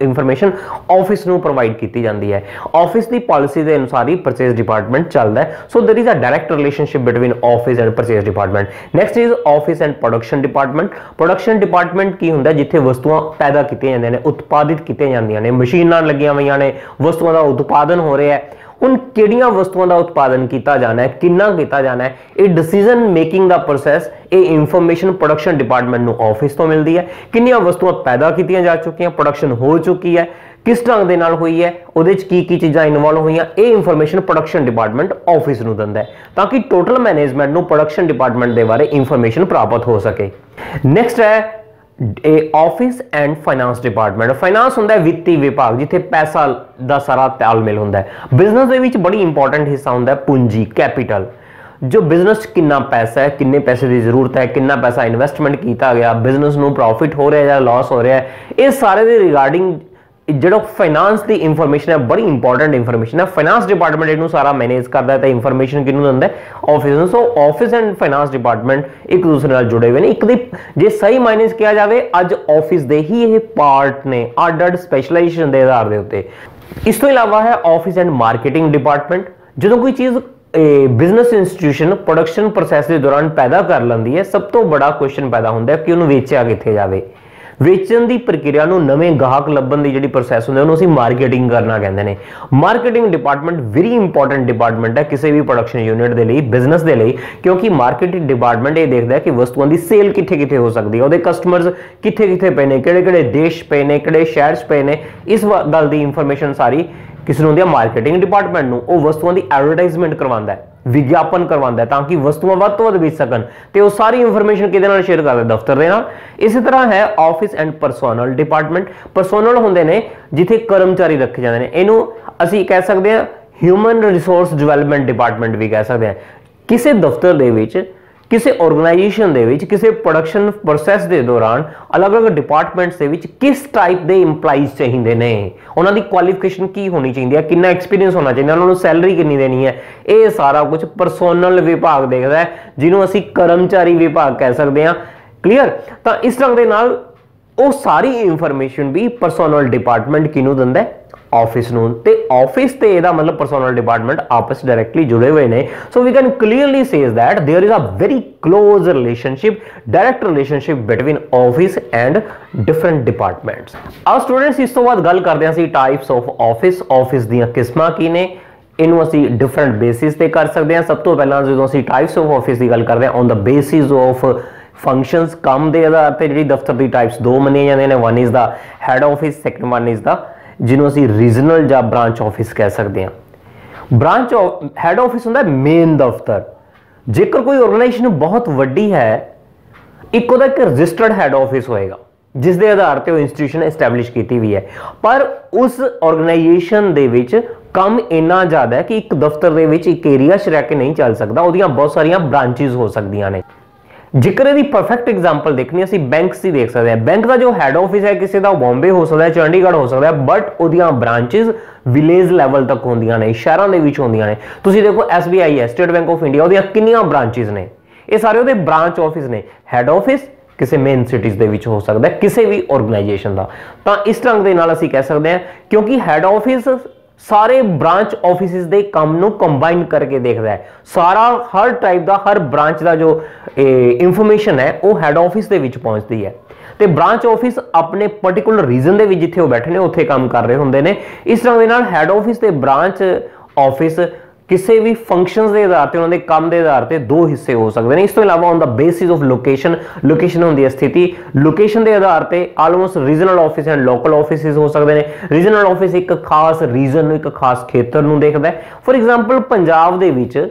ਇਨਫੋਰਮੇਸ਼ਨ ਆਫਿਸ ਨੂੰ ਪ੍ਰੋਵਾਈਡ ਕੀਤੀ ਜਾਂਦੀ ਹੈ ਆਫਿਸ ਦੀ ਪਾਲਿਸੀ ਦੇ ਅਨੁਸਾਰ ਹੀ ਪਰਚੇਸ ਡਿਪਾਰਟਮੈਂਟ ਚੱਲਦਾ ਹੈ so there is a direct relationship between office and purchase department next is office and production department production department ਕੀ ਹੁੰਦਾ ਜਿੱਥੇ ਵਸਤੂਆਂ ਪੈਦਾ ਕੀਤੀਆਂ ਜਾਂਦੀਆਂ ਨੇ ਉਤਪਾਦਿਤ ਕੀਤੀਆਂ ਜਾਂਦੀਆਂ ਨੇ ਮਸ਼ੀਨਾਂ ਲੱਗੀਆਂ ਹੋਈਆਂ ਨੇ ਵਸਤੂਆਂ ਦਾ ਉਤਪਾਦਨ ਹੋ ਰਿਹਾ ਹੈ ਹੁਣ ਕਿਹੜੀਆਂ ਵਸਤੂਆਂ ਦਾ ਉਤਪਾਦਨ ਕੀਤਾ ਜਾਣਾ ਹੈ ਕਿੰਨਾ ਕੀਤਾ ਜਾਣਾ ਹੈ ਇਹ ਡਿਸੀਜਨ ਮੇਕਿੰਗ ਦਾ ਪ੍ਰੋਸੈਸ ਇਹ ਇਨਫੋਰਮੇਸ਼ਨ ਪ੍ਰੋਡਕਸ਼ਨ ਡਿਪਾਰਟਮੈਂਟ ਨੂੰ ਆਫਿਸ ਤੋਂ ਮਿਲਦੀ ਹੈ ਕਿੰਨੀਆਂ ਵਸਤੂਆਂ ਪੈਦਾ ਕੀਤੀਆਂ ਜਾ ਚੁੱਕੀਆਂ ਪ੍ਰੋਡਕਸ਼ਨ ਹੋ ਚੁੱਕੀ ਹੈ ਕਿਸ ਢੰਗ ਦੇ ਨਾਲ ਹੋਈ ਹੈ ਉਹਦੇ 'ਚ ਕੀ ਕੀ ਚੀਜ਼ਾਂ ਇਨਵੋਲਵ ਹੋਈਆਂ ਇਹ ਇਨਫੋਰਮੇਸ਼ਨ ਪ੍ਰੋਡਕਸ਼ਨ ਡਿਪਾਰਟਮੈਂਟ ਆਫਿਸ ਨੂੰ ਦਿੰਦਾ ਹੈ ਤਾਂ ਕਿ ਟੋਟਲ ਮੈਨੇਜਮੈਂਟ ਨੂੰ ਪ੍ਰੋਡਕਸ਼ਨ ਡਿਪਾਰਟਮੈਂਟ ਦੇ ਬਾਰੇ ਇਨਫੋਰਮੇਸ਼ਨ ਪ੍ਰਾਪਤ ਹੋ ਸਕੇ ਨੈਕਸਟ ਹੈ office and finance department finance ਹੁੰਦਾ ਹੈ ਵਿੱਤੀ ਵਿਭਾਗ, ਜਿੱਥੇ ਪੈਸਾ ਦਾ ਸਾਰਾ ਤਾਲਮੇਲ ਹੁੰਦਾ ਹੈ। ਬਿਜ਼ਨਸ ਦੇ ਵਿੱਚ ਬੜੀ ਇੰਪੋਰਟੈਂਟ ਹਿੱਸਾ ਹੁੰਦਾ ਹੈ ਪੂੰਜੀ ਕੈਪੀਟਲ ਜੋ ਬਿਜ਼ਨਸ 'ਚ ਕਿੰਨਾ ਪੈਸਾ ਹੈ, ਕਿੰਨੇ ਪੈਸੇ ਦੀ ਜ਼ਰੂਰਤ ਹੈ, ਕਿੰਨਾ ਪੈਸਾ ਇਨਵੈਸਟਮੈਂਟ ਕੀਤਾ ਗਿਆ ਬਿਜ਼ਨਸ ਨੂੰ ਪ੍ਰੋਫਿਟ ਹੋ ਰਿਹਾ ਜਾਂ ਲਾਸ ਹੋ ਰਿਹਾ ਇਹ ਸਾਰੇ ਦੇ ਰਿਗਾਰਡਿੰਗ ਜਿਹੜਾ ਫਾਈਨਾਂਸ ਦੀ ਇਨਫੋਰਮੇਸ਼ਨ ਹੈ, ਬੜੀ ਇੰਪੋਰਟੈਂਟ ਇਨਫੋਰਮੇਸ਼ਨ ਹੈ। ਫਾਈਨਾਂਸ ਡਿਪਾਰਟਮੈਂਟ ਇਹਨੂੰ ਸਾਰਾ ਮੈਨੇਜ ਕਰਦਾ ਹੈ ਤਾਂ ਇਨਫੋਰਮੇਸ਼ਨ ਕਿਹਨੂੰ ਦਿੰਦਾ ਹੈ? ਆਫਿਸ ਨੂੰ। So office and finance department ਇੱਕ ਦੂਸਰੇ ਨਾਲ ਜੁੜੇ ਹੋਏ ਨੇ। ਇੱਕ ਦੀ ਜੇ ਸਹੀ ਮਾਇਨੇ ਕਿਹਾ ਜਾਵੇ, ਅੱਜ ਆਫਿਸ ਦੇ ਹੀ ਇਹ ਪਾਰਟ ਨੇ ਅੱਡ ਅੱਡ ਸਪੈਸ਼ਲਾਈਜੇਸ਼ਨ ਦੇ ਆਧਾਰ ਦੇ ਉੱਤੇ। ਇਸ ਤੋਂ ਇਲਾਵਾ ਹੈ ਆਫਿਸ ਐਂਡ ਮਾਰਕੀਟਿੰਗ ਡਿਪਾਰਟਮੈਂਟ ਜਦੋਂ ਕੋਈ ਚੀਜ਼ ਬਿਜ਼ਨਸ ਇੰਸਟੀਟਿਊਸ਼ਨ ਪ੍ਰੋਡਕਸ਼ਨ ਪ੍ਰੋਸੈਸ ਦੇ ਦੌਰਾਨ ਪੈਦਾ ਕਰ ਲੈਂਦੀ ਹੈ, ਸਭ ਤੋਂ ਬੜਾ ਕੁਐਸਚਨ ਪੈਦਾ ਹੁੰਦਾ ਹੈ ਕਿ ਉਹਨੂੰ ਵੇਚਿਆ ਕਿੱਥੇ ਜਾਵੇ। ਵੇਚਣ ਦੀ ਪ੍ਰਕਿਰਿਆ ਨੂੰ ਨਵੇਂ ਗਾਹਕ ਲੱਭਣ ਦੀ ਜਿਹੜੀ ਪ੍ਰੋਸੈਸ ਹੁੰਦਾ ਉਹਨੂੰ ਅਸੀਂ ਮਾਰਕੀਟਿੰਗ ਕਰਨਾ ਕਹਿੰਦੇ ਨੇ। Marketing department very important department ਹੈ ਕਿਸੇ ਵੀ ਪ੍ਰੋਡਕਸ਼ਨ ਯੂਨਿਟ ਦੇ ਲਈ ਬਿਜ਼ਨਸ ਦੇ ਲਈ, ਕਿਉਂਕਿ ਮਾਰਕੀਟਿੰਗ ਡਿਪਾਰਟਮੈਂਟ ਇਹ ਦੇਖਦਾ ਹੈ ਕਿ ਵਸਤੂਆਂ ਦੀ ਸੇਲ ਕਿੱਥੇ ਕਿੱਥੇ ਹੋ ਸਕਦੀ ਹੈ, ਉਹਦੇ ਕਸਟਮਰਸ ਕਿੱਥੇ ਕਿੱਥੇ ਪਏ ਨੇ ਕਿਹੜੇ ਕਿਹੜੇ ਦੇਸ਼ ਪਏ ਨੇ, ਕਿਹੜੇ ਸ਼ਹਿਰ 'ਚ ਪਏ ਨੇ, ਇਸ ਗੱਲ ਦੀ ਇਨਫੋਰਮੇਸ਼ਨ ਸਾਰੀ ਕਿਸ ਨੂੰ ਹੁੰਦੀ ਹੈ ਮਾਰਕੀਟਿੰਗ ਡਿਪਾਰਟਮੈਂਟ ਨੂੰ, ਉਹ ਵਸਤੂਆਂ ਦੀ ਐਡਵਰਟਾਈਜ਼ਮੈਂਟ ਕਰਵਾਉਂਦਾ ਹੈ। ਵਿਗਿਆਪਨ ਕਰਵਾਉਂਦਾ ਤਾਂ ਕਿ ਵਸਤੂਆਂ ਵੱਧ ਤੋਂ ਵੱਧ ਵੇਚ ਸਕਣ। ਤੇ ਉਹ ਸਾਰੀ ਇਨਫੋਰਮੇਸ਼ਨ ਕਿਹਦੇ ਨਾਲ ਸ਼ੇਅਰ ਕਰਦਾ ਦਫ਼ਤਰ ਦੇ ਨਾਲ। ਇਸੇ ਤਰ੍ਹਾਂ ਹੈ office and personnel department personnel ਹੁੰਦੇ ਨੇ, ਜਿੱਥੇ ਕਰਮਚਾਰੀ ਰੱਖੇ ਜਾਂਦੇ ਨੇ। ਇਹਨੂੰ ਅਸੀਂ ਕਹਿ ਸਕਦੇ ਹਾਂ ਹਿਊਮਨ ਰਿਸੋਰਸ ਡਿਵੈਲਪਮੈਂਟ ਡਿਪਾਰਟਮੈਂਟ ਵੀ ਕਹਿ ਸਕਦੇ ਹਾਂ। ਕਿਸੇ ਦਫ਼ਤਰ ਦੇ ਵਿੱਚ ਕਿਸੇ ਆਰਗੇਨਾਈਜੇਸ਼ਨ ਦੇ ਵਿੱਚ, ਕਿਸੇ ਪ੍ਰੋਡਕਸ਼ਨ ਪ੍ਰੋਸੈਸ ਦੇ ਦੌਰਾਨ ਅਲੱਗ-ਅਲੱਗ ਡਿਪਾਰਟਮੈਂਟਸ ਦੇ ਵਿੱਚ ਕਿਸ ਟਾਈਪ ਦੇ EMPLOYEES ਚਾਹੀਦੇ ਨੇ? ਉਹਨਾਂ ਦੀ ਕੁਆਲੀਫਿਕੇਸ਼ਨ ਕੀ ਹੋਣੀ ਚਾਹੀਦੀ ਹੈ? ਕਿੰਨਾ ਐਕਸਪੀਰੀਅੰਸ ਹੋਣਾ ਚਾਹੀਦਾ? ਉਹਨਾਂ ਨੂੰ ਸੈਲਰੀ ਕਿੰਨੀ ਦੇਣੀ ਹੈ? ਇਹ ਸਾਰਾ ਕੁਝ ਪਰਸੋਨਲ ਵਿਭਾਗ ਦੇਖਦਾ ਹੈ, ਜਿਹਨੂੰ ਅਸੀਂ ਕਰਮਚਾਰੀ ਵਿਭਾਗ ਕਹਿ ਸਕਦੇ ਹਾਂ। ਕਲੀਅਰ ਤਾਂ ਇਸ ਤਰ੍ਹਾਂ ਦੇ ਨਾਲ ਉਹ ਸਾਰੀ ਇਨਫੋਰਮੇਸ਼ਨ ਵੀ ਪਰਸੋਨਲ ਡਿਪਾਰਟਮੈਂਟ ਕਿਹਨੂੰ ਦਿੰਦਾ ਹੈ? ਆਫਿਸ ਨੂੰ ਤੇ ਆਫਿਸ ਤੇ ਇਹਦਾ ਮਤਲਬ ਪਰਸਨਲ ਡਿਪਾਰਟਮੈਂਟ ਆਪਸ ਡਾਇਰੈਕਟਲੀ ਜੁੜੇ ਹੋਏ ਨੇ so we can clearly says that there is a very close relationship direct relationship between office and different departments ah students ਇਸ ਤੋਂ ਬਾਅਦ ਗੱਲ ਕਰਦੇ ਹਾਂ ਅਸੀਂ ਟਾਈਪਸ ਆਫ ਆਫਿਸ ਆਫਿਸ ਦੀਆਂ ਕਿਸਮਾਂ ਕੀ ਨੇ ਇਹਨੂੰ ਅਸੀਂ ਡਿਫਰੈਂਟ ਬੇਸਿਸ ਤੇ ਕਰ ਸਕਦੇ ਹਾਂ ਸਭ ਤੋਂ ਪਹਿਲਾਂ ਜਦੋਂ ਅਸੀਂ ਟਾਈਪਸ ਆਫ ਆਫਿਸ ਦੀ ਗੱਲ ਕਰਦੇ ਹਾਂ on the basis of functions ਕੰਮ ਦੇ ਆਧਾਰ ਤੇ ਜਿਹੜੀ ਦਫ਼ਤਰ ਦੀ ਟਾਈਪਸ ਦੋ ਮੰਨੀਆਂ ਜਾਂਦੀਆਂ ਨੇ one is the head office second one is the ਜਿਹਨੂੰ ਅਸੀਂ ਰੀਜਨਲ ਜਾਂ ਬ੍ਰਾਂਚ ਆਫਿਸ ਕਹਿ ਸਕਦੇ ਹਾਂ। ਬ੍ਰਾਂਚ ਹੈੱਡ ਆਫਿਸ ਹੁੰਦਾ ਮੇਨ ਦਫ਼ਤਰ। ਜੇਕਰ ਕੋਈ ਆਰਗੇਨਾਈਜੇਸ਼ਨ ਬਹੁਤ ਵੱਡੀ ਹੈ, ਇੱਕ ਉਹਦਾ ਇੱਕ ਰਜਿਸਟਰਡ ਹੈੱਡ ਆਫਿਸ ਹੋਏਗਾ ਜਿਸ ਦੇ ਆਧਾਰ ਤੇ ਉਹ ਇੰਸਟੀਟਿਊਸ਼ਨ ਐਸਟੈਬਲਿਸ਼ ਕੀਤੀ ਵੀ ਹੈ। ਪਰ ਉਸ ਆਰਗੇਨਾਈਜੇਸ਼ਨ ਦੇ ਵਿੱਚ ਕੰਮ ਇੰਨਾ ਜ਼ਿਆਦਾ ਹੈ ਕਿ ਇੱਕ ਦਫ਼ਤਰ ਦੇ ਵਿੱਚ ਇੱਕ ਏਰੀਆ 'ਚ ਰਹਿ ਕੇ ਨਹੀਂ ਚੱਲ ਸਕਦਾ, ਉਹਦੀਆਂ ਬਹੁਤ ਸਾਰੀਆਂ ਬ੍ਰਾਂਚਿਸ ਹੋ ਸਕਦੀਆਂ ਨੇ। ਜੇਕਰ ਇਹਦੀ ਪਰਫੈਕਟ ਐਗਜ਼ਾਮਪਲ ਦੇਖਣੀ ਅਸੀਂ ਬੈਂਕਸ ਦੀ ਦੇਖ ਸਕਦੇ ਹਾਂ। ਬੈਂਕ ਦਾ ਜੋ ਹੈੱਡ ਆਫਿਸ ਹੈ, ਕਿਸੇ ਦਾ ਬੰਬੇ ਹੋ ਸਕਦਾ ਹੈ, ਚੰਡੀਗੜ੍ਹ ਹੋ ਸਕਦਾ ਹੈ ਬਟ ਉਹਦੀਆਂ ਬ੍ਰਾਂਚੇਸ ਵਿਲੇਜ ਲੈਵਲ ਤੱਕ ਹੁੰਦੀਆਂ ਨੇ, ਸ਼ਹਿਰਾਂ ਦੇ ਵਿੱਚ ਹੁੰਦੀਆਂ ਨੇ। ਤੁਸੀਂ ਦੇਖੋ SBI ਹੈ ਸਟੇਟ ਬੈਂਕ ਆਫ ਇੰਡੀਆ ਉਹਦੀਆਂ ਕਿੰਨੀਆਂ ਬ੍ਰਾਂਚੇਸ ਨੇ? ਇਹ ਸਾਰੇ ਉਹਦੇ ਬ੍ਰਾਂਚ ਆਫਿਸ ਨੇ। ਹੈੱਡ ਆਫਿਸ ਕਿਸੇ ਮੇਨ ਸਿਟੀਜ਼ ਦੇ ਵਿੱਚ ਹੋ ਸਕਦਾ ਹੈ, ਕਿਸੇ ਵੀ ਆਰਗੇਨਾਈਜੇਸ਼ਨ ਦਾ। ਤਾਂ ਇਸ ਢੰਗ ਦੇ ਨਾਲ ਅਸੀਂ ਕਹਿ ਸਕਦੇ ਹਾਂ, ਕਿਉਂਕਿ ਹੈੱਡ ਆਫਿਸ ਸਾਰੇ ਬ੍ਰਾਂਚ ਆਫਿਸਿਸ ਦੇ ਕੰਮ ਨੂੰ ਕੰਬਾਈਨ ਕਰਕੇ ਦੇਖਦਾ ਹੈ। ਸਾਰਾ, ਹਰ ਟਾਈਪ ਦਾ, ਹਰ ਬ੍ਰਾਂਚ ਦਾ ਜੋ ਇਨਫੋਰਮੇਸ਼ਨ ਹੈ, ਉਹ ਹੈੱਡ ਆਫਿਸ ਦੇ ਵਿੱਚ ਪਹੁੰਚਦੀ ਹੈ। ਤੇ ਬ੍ਰਾਂਚ ਆਫਿਸ ਆਪਣੇ ਪਾਰਟਿਕੂਲਰ ਰੀਜਨ ਦੇ ਵਿੱਚ ਜਿੱਥੇ ਉਹ ਬੈਠੇ ਨੇ, ਉੱਥੇ ਕੰਮ ਕਰ ਰਹੇ ਹੁੰਦੇ ਨੇ। ਇਸ ਤਰ੍ਹਾਂ ਦੇ ਨਾਲ ਹੈੱਡ ਆਫਿਸ ਤੇ ਬ੍ਰਾਂਚ ਆਫਿਸ ਕਿਸੇ ਵੀ ਫੰਕਸ਼ਨਸ ਦੇ ਆਧਾਰ ਤੇ, ਉਹਨਾਂ ਦੇ ਕੰਮ ਦੇ ਆਧਾਰ ਤੇ ਦੋ ਹਿੱਸੇ ਹੋ ਸਕਦੇ ਨੇ। ਇਸ ਤੋਂ ਇਲਾਵਾ on the basis of location location ਹੁੰਦੀ ਹੈ ਸਥਿਤੀ। ਲੋਕੇਸ਼ਨ ਦੇ ਆਧਾਰ ਤੇ almost regional office and local offices ਹੋ ਸਕਦੇ ਨੇ। ਰੀਜਨਲ ਆਫਿਸ ਇੱਕ ਖਾਸ ਰੀਜਨ ਨੂੰ, ਇੱਕ ਖਾਸ ਖੇਤਰ ਨੂੰ ਦੇਖਦਾ ਹੈ। ਫੋਰ ਐਗਜ਼ਾਮਪਲ ਪੰਜਾਬ ਦੇ ਵਿੱਚ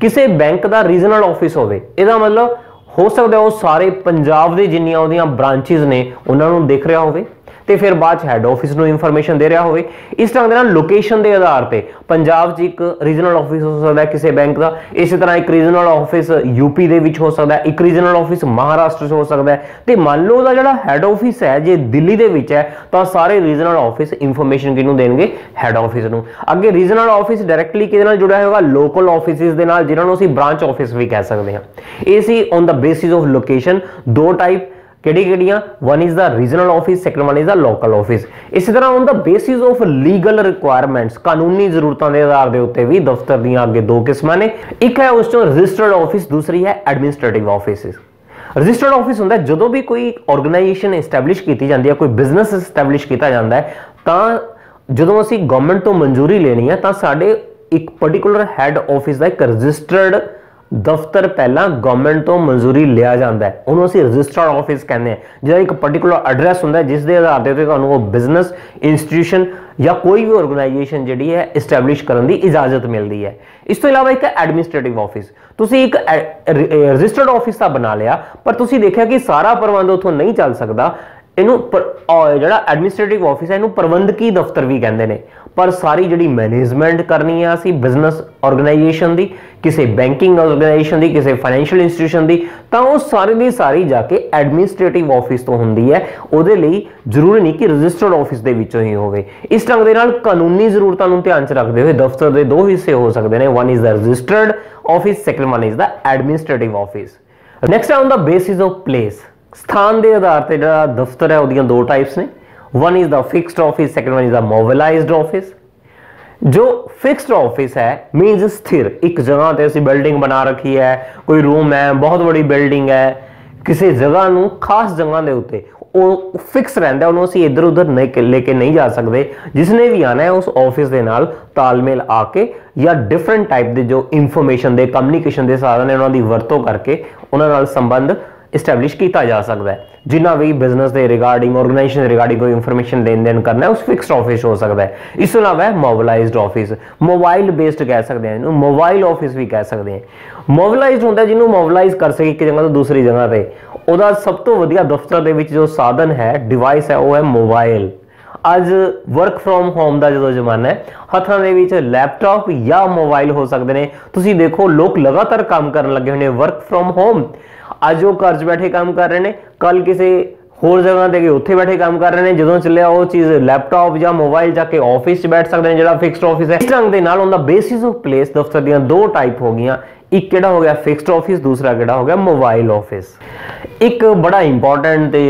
ਕਿਸੇ ਬੈਂਕ ਦਾ ਰੀਜਨਲ ਆਫਿਸ ਹੋਵੇ, ਇਹਦਾ ਮਤਲਬ ਹੋ ਸਕਦਾ ਉਹ ਸਾਰੇ ਪੰਜਾਬ ਦੇ ਜਿੰਨੀਆਂ ਉਹਦੀਆਂ ਬ੍ਰਾਂਚਿਸ ਨੇ, ਉਹਨਾਂ ਨੂੰ ਦੇਖ ਰਿਹਾ ਹੋਵੇ। ਤੇ ਫਿਰ ਬਾਅਦ ਚ ਹੈੱਡ ਆਫਿਸ ਨੂੰ ਇਨਫੋਰਮੇਸ਼ਨ ਦੇ ਰਿਹਾ ਹੋਵੇ। ਇਸ ਤਰ੍ਹਾਂ ਦੇ ਨਾਲ ਲੋਕੇਸ਼ਨ ਦੇ ਆਧਾਰ ਤੇ ਪੰਜਾਬ 'ਚ ਇੱਕ ਰੀਜਨਲ ਆਫਿਸ ਹੋ ਸਕਦਾ ਹੈ ਕਿਸੇ ਬੈਂਕ ਦਾ। ਇਸੇ ਤਰ੍ਹਾਂ ਇੱਕ ਰੀਜਨਲ ਆਫਿਸ ਯੂਪੀ ਦੇ ਵਿੱਚ ਹੋ ਸਕਦਾ ਹੈ, ਇੱਕ ਰੀਜਨਲ ਆਫਿਸ ਮਹਾਰਾਸ਼ਟਰ 'ਚ ਹੋ ਸਕਦਾ ਹੈ। ਤੇ ਮੰਨ ਲਓ ਉਹਦਾ ਜਿਹੜਾ ਹੈੱਡ ਆਫਿਸ ਹੈ, ਜੇ ਦਿੱਲੀ ਦੇ ਵਿੱਚ ਹੈ, ਤਾਂ ਸਾਰੇ ਰੀਜਨਲ ਆਫਿਸ ਇਨਫੋਰਮੇਸ਼ਨ ਕਿਹਨੂੰ ਦੇਣਗੇ? ਹੈੱਡ ਆਫਿਸ ਨੂੰ। ਅੱਗੇ ਰੀਜਨਲ ਆਫਿਸ ਡਾਇਰੈਕਟਲੀ ਕਿਹਦੇ ਨਾਲ ਜੁੜਿਆ ਹੋਏਗਾ? ਲੋਕਲ ਆਫਿਸਿਸ ਦੇ ਨਾਲ, ਜਿਨ੍ਹਾਂ ਨੂੰ ਅਸੀਂ ਬ੍ਰਾਂਚ ਆਫਿਸ ਵੀ ਕਹਿ ਸਕਦੇ ਹਾਂ। ਇਹ ਸੀ on the basis of location ਦੋ ਟਾਈਪ ਕਿਹੜੀ ਕਿਹੜੀਆਂ? One is the regional office second one is the local office ਇਸੇ ਤਰ੍ਹਾਂ on the basis of legal requirements ਕਾਨੂੰਨੀ ਜ਼ਰੂਰਤਾਂ ਦੇ ਆਧਾਰ ਦੇ ਉੱਤੇ ਵੀ ਦਫ਼ਤਰ ਦੀਆਂ ਅੱਗੇ ਦੋ ਕਿਸਮਾਂ ਨੇ। ਇੱਕ ਹੈ ਉਸ ਤੋਂ ਰਜਿਸਟਰਡ ਆਫਿਸ ਦੂਸਰੀ ਹੈ ਐਡਮਿਨਿਸਟ੍ਰੇਟਿਵ ਆਫਿਸਿਸ ਰਜਿਸਟਰਡ ਆਫਿਸ ਹੁੰਦਾ ਜਦੋਂ ਵੀ ਕੋਈ ਆਰਗੇਨਾਈਜੇਸ਼ਨ ਐਸਟੈਬਲਿਸ਼ ਕੀਤੀ ਜਾਂਦੀ ਹੈ, ਕੋਈ ਬਿਜ਼ਨਸ ਐਸਟੈਬਲਿਸ਼ ਕੀਤਾ ਜਾਂਦਾ ਹੈ, ਤਾਂ ਜਦੋਂ ਅਸੀਂ ਗਵਰਨਮੈਂਟ ਤੋਂ ਮਨਜ਼ੂਰੀ ਲੈਣੀ ਹੈ, ਤਾਂ ਸਾਡੇ ਇੱਕ ਪਾਰਟਿਕੂਲਰ ਹੈੱਡ ਆਫਿਸ ਦਾ ਇੱਕ ਰਜਿਸਟਰਡ ਦਫ਼ਤਰ ਪਹਿਲਾਂ ਗਵਰਨਮੈਂਟ ਤੋਂ ਮਨਜ਼ੂਰੀ ਲਿਆ ਜਾਂਦਾ ਹੈ। ਉਹਨੂੰ ਅਸੀਂ ਰਜਿਸਟਰਡ ਆਫਿਸ ਕਹਿੰਦੇ ਆ ਜਿਹੜਾ ਇੱਕ ਪਾਰਟਿਕੂਲਰ ਐਡਰੈਸ ਹੁੰਦਾ ਜਿਸ ਦੇ ਆਧਾਰ ਤੇ ਤੁਹਾਨੂੰ ਉਹ ਬਿਜ਼ਨਸ ਇੰਸਟੀਟਿਊਸ਼ਨ ਜਾਂ ਕੋਈ ਵੀ ਆਰਗੇਨਾਈਜੇਸ਼ਨ ਜਿਹੜੀ ਹੈ ਐਸਟੈਬਲਿਸ਼ ਕਰਨ ਦੀ ਇਜਾਜ਼ਤ ਮਿਲਦੀ ਹੈ। ਇਸ ਤੋਂ ਇਲਾਵਾ ਇੱਕ ਐਡਮਿਨਿਸਟ੍ਰੇਟਿਵ ਆਫਿਸ ਤੁਸੀਂ ਇੱਕ ਰਜਿਸਟਰਡ ਆਫਿਸ ਤਾਂ ਬਣਾ ਲਿਆ, ਪਰ ਤੁਸੀਂ ਦੇਖਿਆ ਕਿ ਸਾਰਾ ਪ੍ਰਬੰਧ ਉਥੋਂ ਨਹੀਂ ਚੱਲ ਸਕਦਾ। ਇਹਨੂੰ ਜਿਹੜਾ ਐਡਮਿਨਿਸਟ੍ਰੇਟਿਵ ਆਫਿਸ ਹੈ, ਇਹਨੂੰ ਪ੍ਰਬੰਧਕੀ ਦਫ਼ਤਰ ਵੀ ਕਹਿੰਦੇ ਨੇ। ਪਰ ਸਾਰੀ ਜਿਹੜੀ ਮੈਨੇਜਮੈਂਟ ਕਰਨੀ ਆ ਅਸੀਂ ਬਿਜ਼ਨਸ ਆਰਗੇਨਾਈਜੇਸ਼ਨ ਦੀ, ਕਿਸੇ ਬੈਂਕਿੰਗ ਆਰਗੇਨਾਈਜੇਸ਼ਨ ਦੀ, ਕਿਸੇ ਫਾਈਨੈਂਸ਼ੀਅਲ ਇੰਸਟੀਟਿਊਸ਼ਨ ਦੀ, ਤਾਂ ਉਹ ਸਾਰੀ ਦੀ ਸਾਰੀ ਜਾ ਕੇ ਐਡਮਿਨਿਸਟ੍ਰੇਟਿਵ ਆਫਿਸ ਤੋਂ ਹੁੰਦੀ ਹੈ। ਉਹਦੇ ਲਈ ਜ਼ਰੂਰੀ ਨਹੀਂ ਕਿ ਰਜਿਸਟਰਡ ਆਫਿਸ ਦੇ ਵਿੱਚੋਂ ਹੀ ਹੋਵੇ। ਇਸ ਢੰਗ ਦੇ ਨਾਲ ਕਾਨੂੰਨੀ ਜ਼ਰੂਰਤਾਂ ਨੂੰ ਧਿਆਨ 'ਚ ਰੱਖਦੇ ਹੋਏ ਦਫ਼ਤਰ ਦੇ ਦੋ ਹਿੱਸੇ ਹੋ ਸਕਦੇ ਨੇ। One is the registered office second one is the administrative office next on the basis of place ਸਥਾਨ ਦੇ ਆਧਾਰ ਤੇ ਜਿਹੜਾ ਦਫ਼ਤਰ ਹੈ, ਉਹਦੀਆਂ ਦੋ ਟਾਈਪਸ ਨੇ। One is the fixed office second one is the mobilised office ਜੋ ਫਿਕਸਡ ਆਫਿਸ ਹੈ ਮੀਨਸ ਸਥਿਰ ਇੱਕ ਜਗ੍ਹਾ ਤੇ ਅਸੀਂ ਬਿਲਡਿੰਗ ਬਣਾ ਰੱਖੀ ਹੈ ਕੋਈ ਰੂਮ ਹੈ ਬਹੁਤ ਵੱਡੀ ਬਿਲਡਿੰਗ ਹੈ ਕਿਸੇ ਜਗ੍ਹਾ ਨੂੰ ਖਾਸ ਜਗ੍ਹਾ ਦੇ ਉੱਤੇ ਉਹ ਫਿਕਸ ਰਹਿੰਦਾ ਉਹਨੂੰ ਅਸੀਂ ਇੱਧਰ ਉੱਧਰ ਨਹੀਂ ਲੈ ਕੇ ਨਹੀਂ ਜਾ ਸਕਦੇ ਜਿਸਨੇ ਵੀ ਆਣਾ ਹੈ ਉਸ ਆਫਿਸ ਦੇ ਨਾਲ ਤਾਲਮੇਲ ਆ ਕੇ ਜਾਂ ਡਿਫਰੈਂਟ ਟਾਈਪ ਦੇ ਜੋ ਇਨਫੋਰਮੇਸ਼ਨ ਦੇ ਕਮਿਊਨੀਕੇਸ਼ਨ ਦੇ ਸਾਧਨ ਨੇ ਉਹਨਾਂ ਦੀ ਵਰਤੋਂ ਕਰਕੇ ਉਹਨਾਂ ਨਾਲ ਸੰਬੰਧ ਇਸਟੈਬਲਿਸ਼ ਕੀਤਾ ਜਾ ਸਕਦਾ ਹੈ ਜਿੰਨਾ ਵੀ ਬਿਜ਼ਨਸ ਦੇ ਰਿਗਾਰਡਿੰਗ ਆਰਗੇਨਾਈਜੇਸ਼ਨ ਦੇ ਰਿਗਾਰਡਿੰਗ ਕੋਈ ਇਨਫੋਰਮੇਸ਼ਨ ਦੇਣ ਦੇਣ ਕਰਨਾ ਹੈ, ਉਸ ਫਿਕਸਡ ਆਫਿਸ ਹੋ ਸਕਦਾ ਹੈ। ਇਸ ਤੋਂ ਇਲਾਵਾ ਮੋਬਿਲਾਈਜ਼ਡ ਆਫਿਸ ਮੋਬਾਈਲ ਬੇਸਡ ਕਹਿ ਸਕਦੇ ਹਾਂ ਇਹਨੂੰ ਮੋਬਾਈਲ ਆਫਿਸ ਵੀ ਕਹਿ ਸਕਦੇ ਹਾਂ। ਮੋਬਿਲਾਈਜ਼ਡ ਹੁੰਦਾ ਜਿਹਨੂੰ ਮੋਬਿਲਾਈਜ਼ ਕਰ ਸਕੇ ਇੱਕ ਜਗ੍ਹਾ ਤੋਂ ਦੂਸਰੀ ਜਗ੍ਹਾ ਤੇ। ਉਹਦਾ ਸਭ ਤੋਂ ਵਧੀਆ ਦਫ਼ਤਰ ਦੇ ਵਿੱਚ ਜੋ ਸਾਧਨ ਹੈ ਡਿਵਾਈਸ ਹੈ, ਉਹ ਹੈ ਮੋਬਾਈਲ ਅੱਜ ਵਰਕ ਫਰੋਮ ਹੋਮ ਦਾ ਜਦੋਂ ਜ਼ਮਾਨਾ ਹੈ, ਹੱਥਾਂ ਦੇ ਵਿੱਚ ਲੈਪਟਾਪ ਜਾਂ ਮੋਬਾਈਲ ਹੋ ਸਕਦੇ ਨੇ। ਤੁਸੀਂ ਦੇਖੋ, ਲੋਕ ਲਗਾਤਾਰ ਕੰਮ ਕਰਨ ਲੱਗੇ ਹੋਏ ਨੇ ਵਰਕ ਫਰੋਮ ਹੋਮ ਅੱਜ ਉਹ ਘਰ 'ਚ ਬੈਠੇ ਕੰਮ ਕਰ ਰਹੇ ਨੇ ਕੱਲ ਕਿਸੇ ਹੋਰ ਜਗ੍ਹਾ ਤੇ ਗਏ ਉੱਥੇ ਬੈਠੇ ਕੰਮ ਕਰ ਰਹੇ ਨੇ ਜਦੋਂ ਚੱਲਿਆ ਉਹ ਚੀਜ਼ ਲੈਪਟਾਪ ਜਾਂ ਮੋਬਾਈਲ ਜਾ ਕੇ ਆਫਿਸ 'ਚ ਬੈਠ ਸਕਦੇ ਨੇ ਜਿਹੜਾ ਫਿਕਸਡ ਆਫਿਸ ਹੈ ਇਸ ਤਰ੍ਹਾਂ ਦੇ ਨਾਲ ਉਹਦਾ ਬੇਸਿਸ ਆਫ ਪਲੇਸ ਦਫ਼ਤਰ ਦੀਆਂ ਦੋ ਟਾਈਪ ਹੋ ਗਈਆਂ ਇੱਕ ਕਿਹੜਾ ਹੋ ਗਿਆ ਫਿਕਸਡ ਆਫਿਸ ਦੂਸਰਾ ਕਿਹੜਾ ਹੋ ਗਿਆ ਮੋਬਾਈਲ ਆਫਿਸ ਇੱਕ ਬੜਾ ਇੰਪੋਰਟੈਂਟ ਤੇ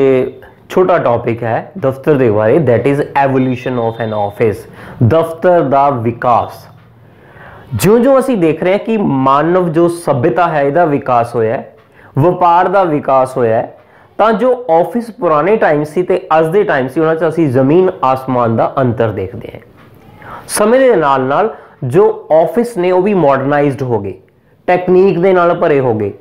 ਛੋਟਾ ਟੌਪਿਕ ਹੈ ਦਫ਼ਤਰ ਦੇ ਬਾਰੇ that is evolution of an office ਦਫ਼ਤਰ ਦਾ ਵਿਕਾਸ ਜਿਉਂ-ਜਿਉਂ ਅਸੀਂ ਦੇਖ ਰਹੇ ਹਾਂ ਕਿ ਮਾਨਵ ਜੋ ਸਭਿਅਤਾ ਹੈ ਇਹਦਾ ਵਿਕਾਸ ਹੋਇਆ ਹੈ ਵਪਾਰ ਦਾ ਵਿਕਾਸ ਹੋਇਆ ਹੈ, ਤਾਂ ਜੋ ਆਫਿਸ ਪੁਰਾਣੇ ਟਾਈਮ ਸੀ ਤੇ ਅੱਜ ਦੇ ਟਾਈਮ ਸੀ, ਉਹਨਾਂ 'ਚ ਅਸੀਂ ਜ਼ਮੀਨ ਆਸਮਾਨ ਦਾ ਅੰਤਰ ਦੇਖਦੇ ਹਾਂ। ਸਮੇਂ ਦੇ ਨਾਲ ਨਾਲ ਜੋ ਆਫਿਸ ਨੇ ਉਹ ਵੀ ਮਾਡਰਨਾਈਜ਼ਡ ਹੋ ਗਏ ਟੈਕਨੀਕ ਦੇ ਨਾਲ ਭਰੇ ਹੋ ਗਏ।